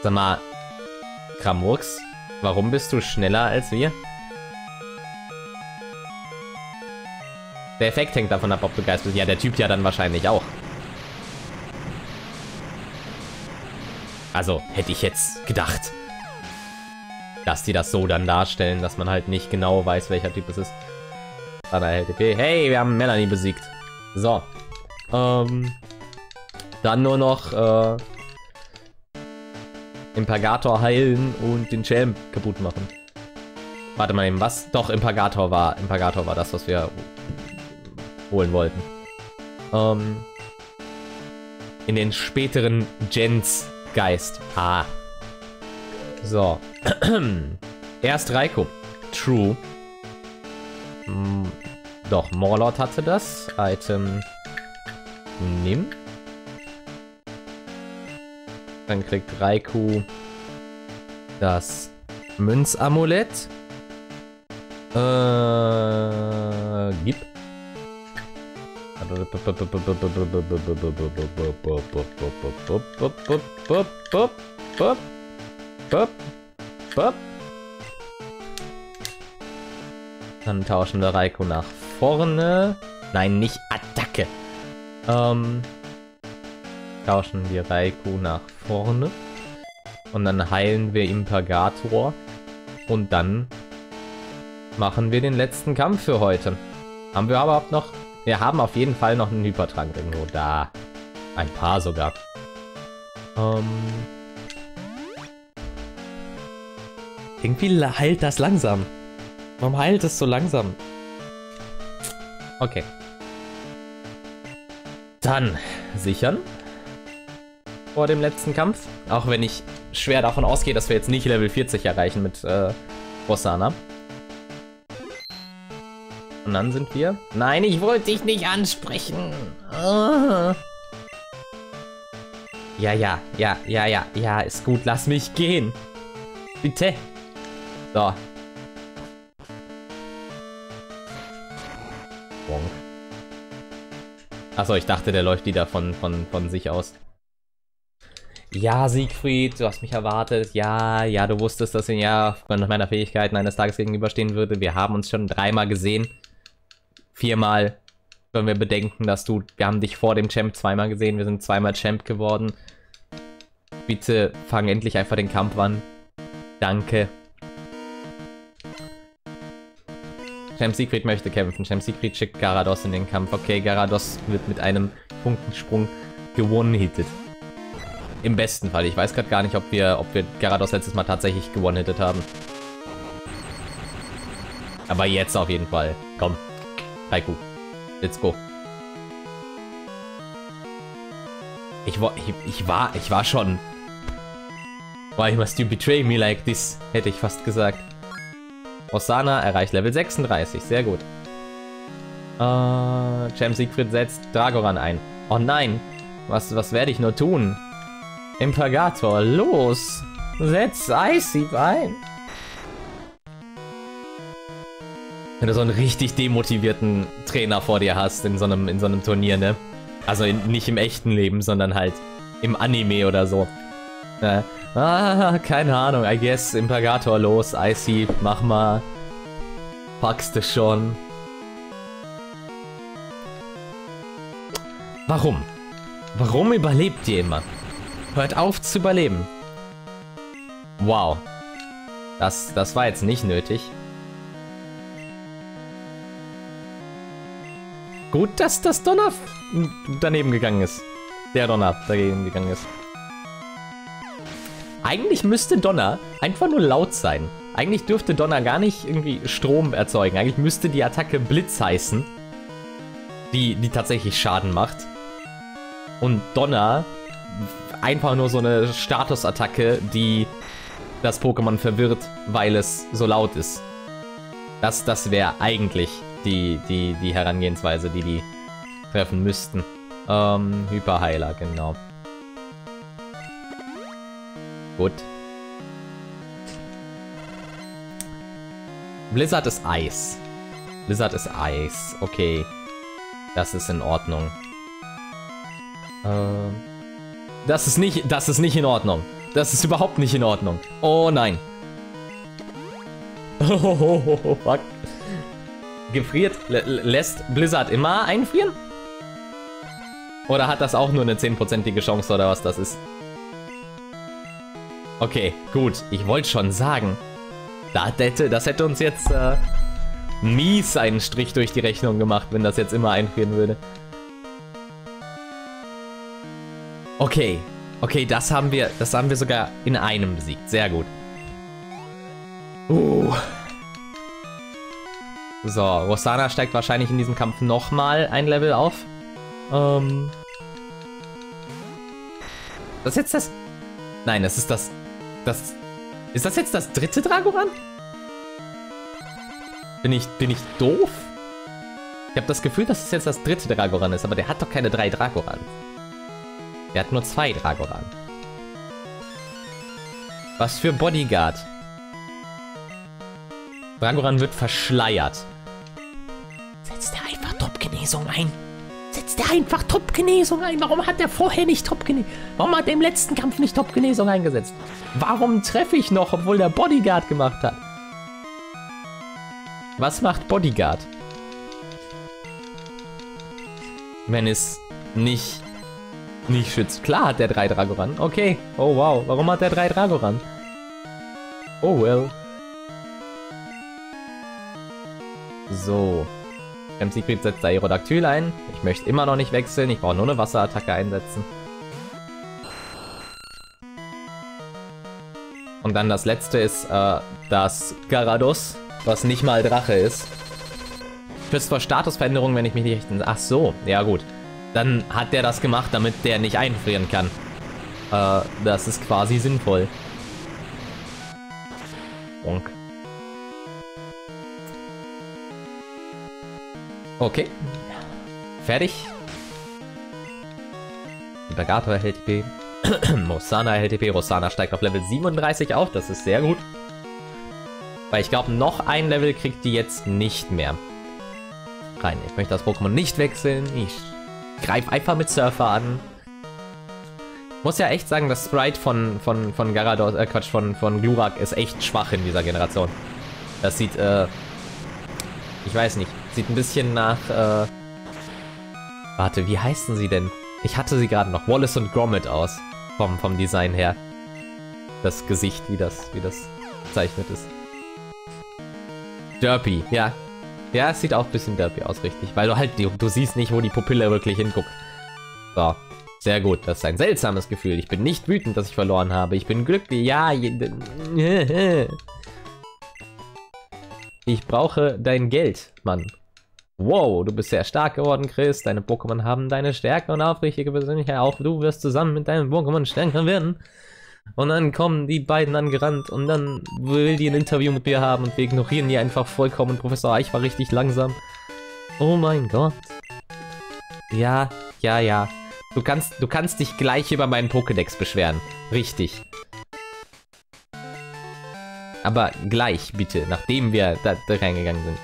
Sag mal, Kramurks, warum bist du schneller als wir? Der Effekt hängt davon ab, ob du Geist bist. Ja, der Typ ja dann wahrscheinlich auch. Also, hätte ich jetzt gedacht, dass die das so dann darstellen, dass man halt nicht genau weiß, welcher Typ es ist. Dann LTP. Hey, wir haben Melanie besiegt. So. Ähm, dann nur noch äh, Impagator heilen und den Champ kaputt machen. Warte mal eben, was? Doch, Impagator war, Impagator war das, was wir holen wollten. Ähm, in den späteren Gens Geist. Ah. So. Erst Raiko. True. Hm, doch, Morlord hatte das. Item. Nimm. Dann kriegt Raikou das Münzamulett. Äh, gib. Dann tauschen wir Raiko nach vorne. Nein, nicht Attacke. Ähm, tauschen wir Raiko nach vorne. Und dann heilen wir Impagator. Und dann machen wir den letzten Kampf für heute. Haben wir aber auch noch wir haben auf jeden Fall noch einen Hypertrank irgendwo da. Ein paar sogar. Ähm Irgendwie heilt das langsam. Warum heilt es so langsam? Okay. Dann sichern. Vor dem letzten Kampf. Auch wenn ich schwer davon ausgehe, dass wir jetzt nicht Level 40 erreichen mit äh, Rossana. Und dann sind wir... Nein, ich wollte dich nicht ansprechen. Ah. Ja, ja, ja, ja, ja, ja, ist gut. Lass mich gehen. Bitte. So. Bonk. Achso, ich dachte, der läuft wieder von, von, von sich aus. Ja, Siegfried, du hast mich erwartet. Ja, ja, du wusstest, dass ich ja meiner Fähigkeiten eines Tages gegenüberstehen würde. Wir haben uns schon dreimal gesehen viermal, wenn wir bedenken, dass du, wir haben dich vor dem Champ zweimal gesehen, wir sind zweimal Champ geworden. Bitte fang endlich einfach den Kampf an. Danke. Champ Siegfried möchte kämpfen. Champ Siegfried schickt Garados in den Kampf. Okay, Garados wird mit einem Punktensprung gewonnen-hittet. Im besten Fall. Ich weiß gerade gar nicht, ob wir, ob wir Garados letztes Mal tatsächlich gewonnen-hittet haben. Aber jetzt auf jeden Fall. Komm, Haiku. Let's go. Ich war, ich, ich war, ich war schon. Why must you betray me like this? Hätte ich fast gesagt. Osana erreicht Level 36. Sehr gut. Uh, Champ Siegfried setzt Dragoran ein. Oh nein. Was, was werde ich nur tun? Impagator, los! Setz Icy ein! Wenn du so einen richtig demotivierten Trainer vor dir hast in so einem, in so einem Turnier, ne? Also in, nicht im echten Leben, sondern halt im Anime oder so. Ja. Ah, keine Ahnung, I guess, Imperator los, Icy, mach mal. Packst du schon. Warum? Warum überlebt ihr immer? Hört auf zu überleben. Wow. Das, das war jetzt nicht nötig. Gut, dass das Donner daneben gegangen ist. Der Donner dagegen gegangen ist. Eigentlich müsste Donner einfach nur laut sein. Eigentlich dürfte Donner gar nicht irgendwie Strom erzeugen. Eigentlich müsste die Attacke Blitz heißen. Die, die tatsächlich Schaden macht. Und Donner einfach nur so eine Statusattacke, die das Pokémon verwirrt, weil es so laut ist. Das, das wäre eigentlich die, die, die Herangehensweise, die die treffen müssten. Ähm, Hyperheiler, genau. Gut. Blizzard ist Eis. Blizzard ist Eis. Okay. Das ist in Ordnung. Ähm. Das ist nicht, das ist nicht in Ordnung. Das ist überhaupt nicht in Ordnung. Oh nein. Oh, fuck. Gefriert, lässt Blizzard immer einfrieren? Oder hat das auch nur eine 10%ige Chance oder was das ist? Okay, gut. Ich wollte schon sagen, das hätte, das hätte uns jetzt äh, mies einen Strich durch die Rechnung gemacht, wenn das jetzt immer einfrieren würde. Okay, okay, das haben wir, das haben wir sogar in einem besiegt. Sehr gut. Uh. So, Rosana steigt wahrscheinlich in diesem Kampf nochmal ein Level auf. Ähm. Das ist jetzt das... Nein, das ist das... Das... Ist das jetzt das dritte Dragoran? Bin ich, bin ich doof? Ich habe das Gefühl, dass es jetzt das dritte Dragoran ist, aber der hat doch keine drei Dragoran. Der hat nur zwei Dragoran. Was für Bodyguard. Dragoran wird verschleiert. Setzt er einfach Top-Genesung ein. Setzt er einfach Top-Genesung ein. Warum hat er vorher nicht Top-Genesung? Warum hat er im letzten Kampf nicht Top-Genesung eingesetzt? Warum treffe ich noch, obwohl der Bodyguard gemacht hat? Was macht Bodyguard? Wenn es nicht, nicht schützt. Klar hat der drei Dragoran. Okay. Oh wow. Warum hat der drei Dragoran? Oh well. So. Siegfried setzt Aerodactyl ein. Ich möchte immer noch nicht wechseln. Ich brauche nur eine Wasserattacke einsetzen. Und dann das letzte ist äh, das Garados, was nicht mal Drache ist. Schützt vor Statusveränderungen, wenn ich mich nicht. Ach so, ja gut. Dann hat der das gemacht, damit der nicht einfrieren kann. Äh, das ist quasi sinnvoll. Bonk. Okay. Fertig. Ibagato erhält TP. Mosana erhält TP. Rosana steigt auf Level 37 auf. Das ist sehr gut. Weil ich glaube, noch ein Level kriegt die jetzt nicht mehr. Rein. Ich möchte das Pokémon nicht wechseln. Ich greife einfach mit Surfer an. Muss ja echt sagen, das Sprite von, von, von Garados, äh Quatsch, von, von Glurak ist echt schwach in dieser Generation. Das sieht, äh, ich weiß nicht, Sieht ein bisschen nach, äh... Warte, wie heißen sie denn? Ich hatte sie gerade noch. Wallace und Gromit aus. Vom, vom Design her. Das Gesicht, wie das, wie das gezeichnet ist. Derpy, ja. Ja, es sieht auch ein bisschen derpy aus, richtig. Weil du halt, du, siehst nicht, wo die Pupille wirklich hinguckt. So. Sehr gut, das ist ein seltsames Gefühl. Ich bin nicht wütend, dass ich verloren habe. Ich bin glücklich. Ja, ich brauche dein Geld, Mann. Wow, du bist sehr stark geworden, Chris. Deine Pokémon haben deine Stärke und aufrichtige Persönlichkeit. Auch du wirst zusammen mit deinem Pokémon stärker werden. Und dann kommen die beiden angerannt und dann will die ein Interview mit mir haben und wir ignorieren die einfach vollkommen. Professor Eich war richtig langsam. Oh mein Gott. Ja, ja, ja. Du kannst, du kannst dich gleich über meinen Pokédex beschweren. Richtig. Aber gleich, bitte, nachdem wir da, da reingegangen sind.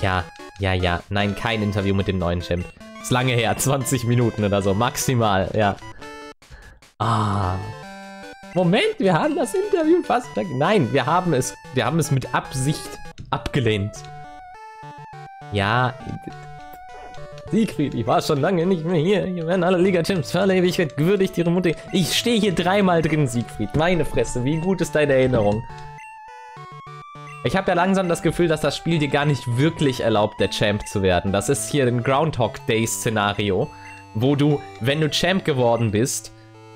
Ja, ja, ja. Nein, kein Interview mit dem neuen Champ. Ist lange her, 20 Minuten oder so, maximal, ja. Ah. Moment, wir haben das Interview fast Nein, wir haben es, wir haben es mit Absicht abgelehnt. Ja. Siegfried, ich war schon lange nicht mehr hier. Hier werden alle Liga-Champs verlebig, wird gewürdigt, ihre Mutter. Ich stehe hier dreimal drin, Siegfried. Meine Fresse, wie gut ist deine Erinnerung? Ich habe ja langsam das Gefühl, dass das Spiel dir gar nicht wirklich erlaubt, der Champ zu werden. Das ist hier ein Groundhog Day-Szenario, wo du, wenn du Champ geworden bist,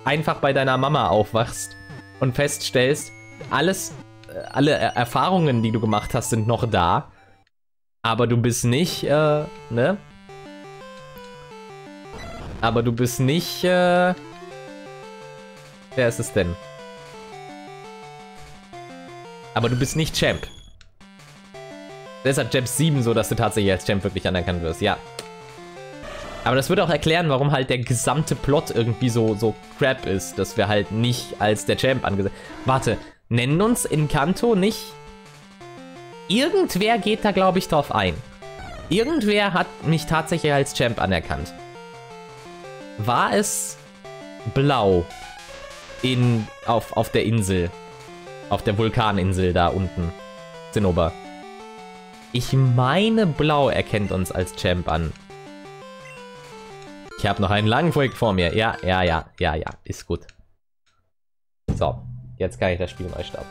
einfach bei deiner Mama aufwachst und feststellst, alles, äh, alle Erfahrungen, die du gemacht hast, sind noch da. Aber du bist nicht, äh, ne? Aber du bist nicht, äh... Wer ist es denn? Aber du bist nicht Champ. Deshalb Champ 7 so, dass du tatsächlich als Champ wirklich anerkannt wirst, ja. Aber das würde auch erklären, warum halt der gesamte Plot irgendwie so, so crap ist, dass wir halt nicht als der Champ angesehen... Warte, nennen uns Encanto nicht... Irgendwer geht da, glaube ich, drauf ein. Irgendwer hat mich tatsächlich als Champ anerkannt. War es blau in, auf, auf der Insel? Auf der Vulkaninsel da unten. Zinnober. Ich meine, Blau erkennt uns als Champ an. Ich habe noch einen langen Projekt vor mir. Ja, ja, ja, ja, ja. Ist gut. So, jetzt kann ich das Spiel neu starten.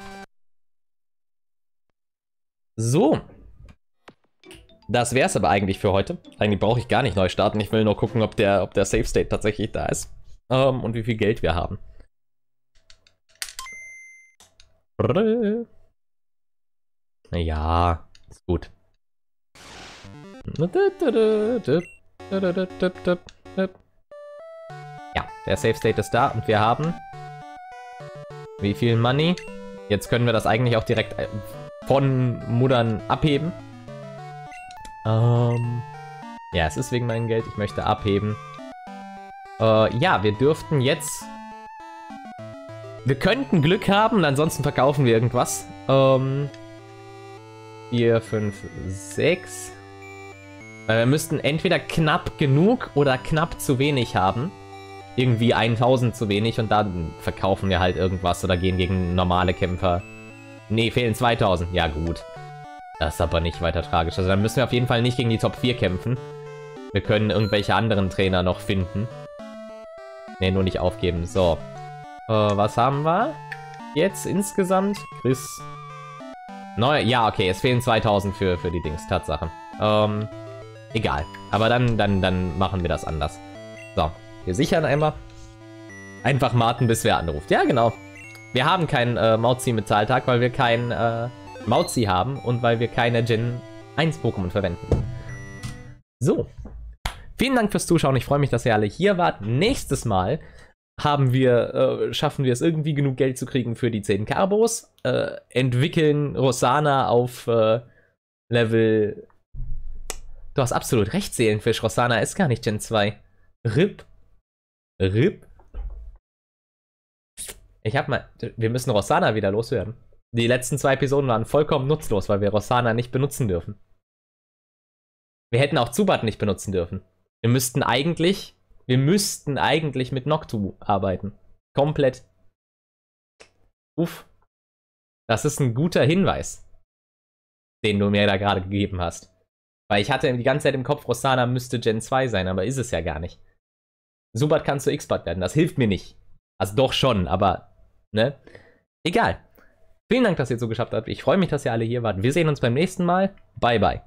So. Das wäre es aber eigentlich für heute. Eigentlich brauche ich gar nicht neu starten. Ich will nur gucken, ob der, ob der Safe State tatsächlich da ist. Ähm, und wie viel Geld wir haben. Ja, ist gut. Ja, der Safe State ist da und wir haben wie viel Money? Jetzt können wir das eigentlich auch direkt äh, von Muddern abheben. Ähm, ja, es ist wegen meinem Geld. Ich möchte abheben. Äh, ja, wir dürften jetzt... Wir könnten Glück haben, ansonsten verkaufen wir irgendwas. Ähm, 4, 5, 6. Wir müssten entweder knapp genug oder knapp zu wenig haben. Irgendwie 1000 zu wenig und dann verkaufen wir halt irgendwas oder gehen gegen normale Kämpfer. Ne, fehlen 2000. Ja gut. Das ist aber nicht weiter tragisch. Also dann müssen wir auf jeden Fall nicht gegen die Top 4 kämpfen. Wir können irgendwelche anderen Trainer noch finden. Ne, nur nicht aufgeben. So. Äh, was haben wir? Jetzt insgesamt? Chris Neu, ja, okay, es fehlen 2000 für, für die Dings, Tatsache. Ähm, egal. Aber dann, dann, dann machen wir das anders. So, wir sichern einmal. Einfach warten, bis wer anruft. Ja, genau. Wir haben keinen äh, Mauzi-Metalltag, weil wir keinen äh, Mauzi haben und weil wir keine Gen 1 Pokémon verwenden. So. Vielen Dank fürs Zuschauen. Ich freue mich, dass ihr alle hier wart. Nächstes Mal haben wir, äh, schaffen wir es irgendwie genug Geld zu kriegen für die 10 Carbos, äh, entwickeln Rosana auf äh, Level. Du hast absolut recht, Seelenfisch. Rosana ist gar nicht Gen 2. RIP. RIP. Ich hab mal. Wir müssen Rosana wieder loswerden. Die letzten zwei Episoden waren vollkommen nutzlos, weil wir Rosana nicht benutzen dürfen. Wir hätten auch Zubat nicht benutzen dürfen. Wir müssten eigentlich wir müssten eigentlich mit Noctu arbeiten. Komplett. Uff. Das ist ein guter Hinweis, den du mir da gerade gegeben hast. Weil ich hatte die ganze Zeit im Kopf, Rosana müsste Gen 2 sein, aber ist es ja gar nicht. Subat kannst du X-Bad werden, das hilft mir nicht. Also doch schon, aber, ne? Egal. Vielen Dank, dass ihr es so geschafft habt. Ich freue mich, dass ihr alle hier wart. Wir sehen uns beim nächsten Mal. Bye, bye.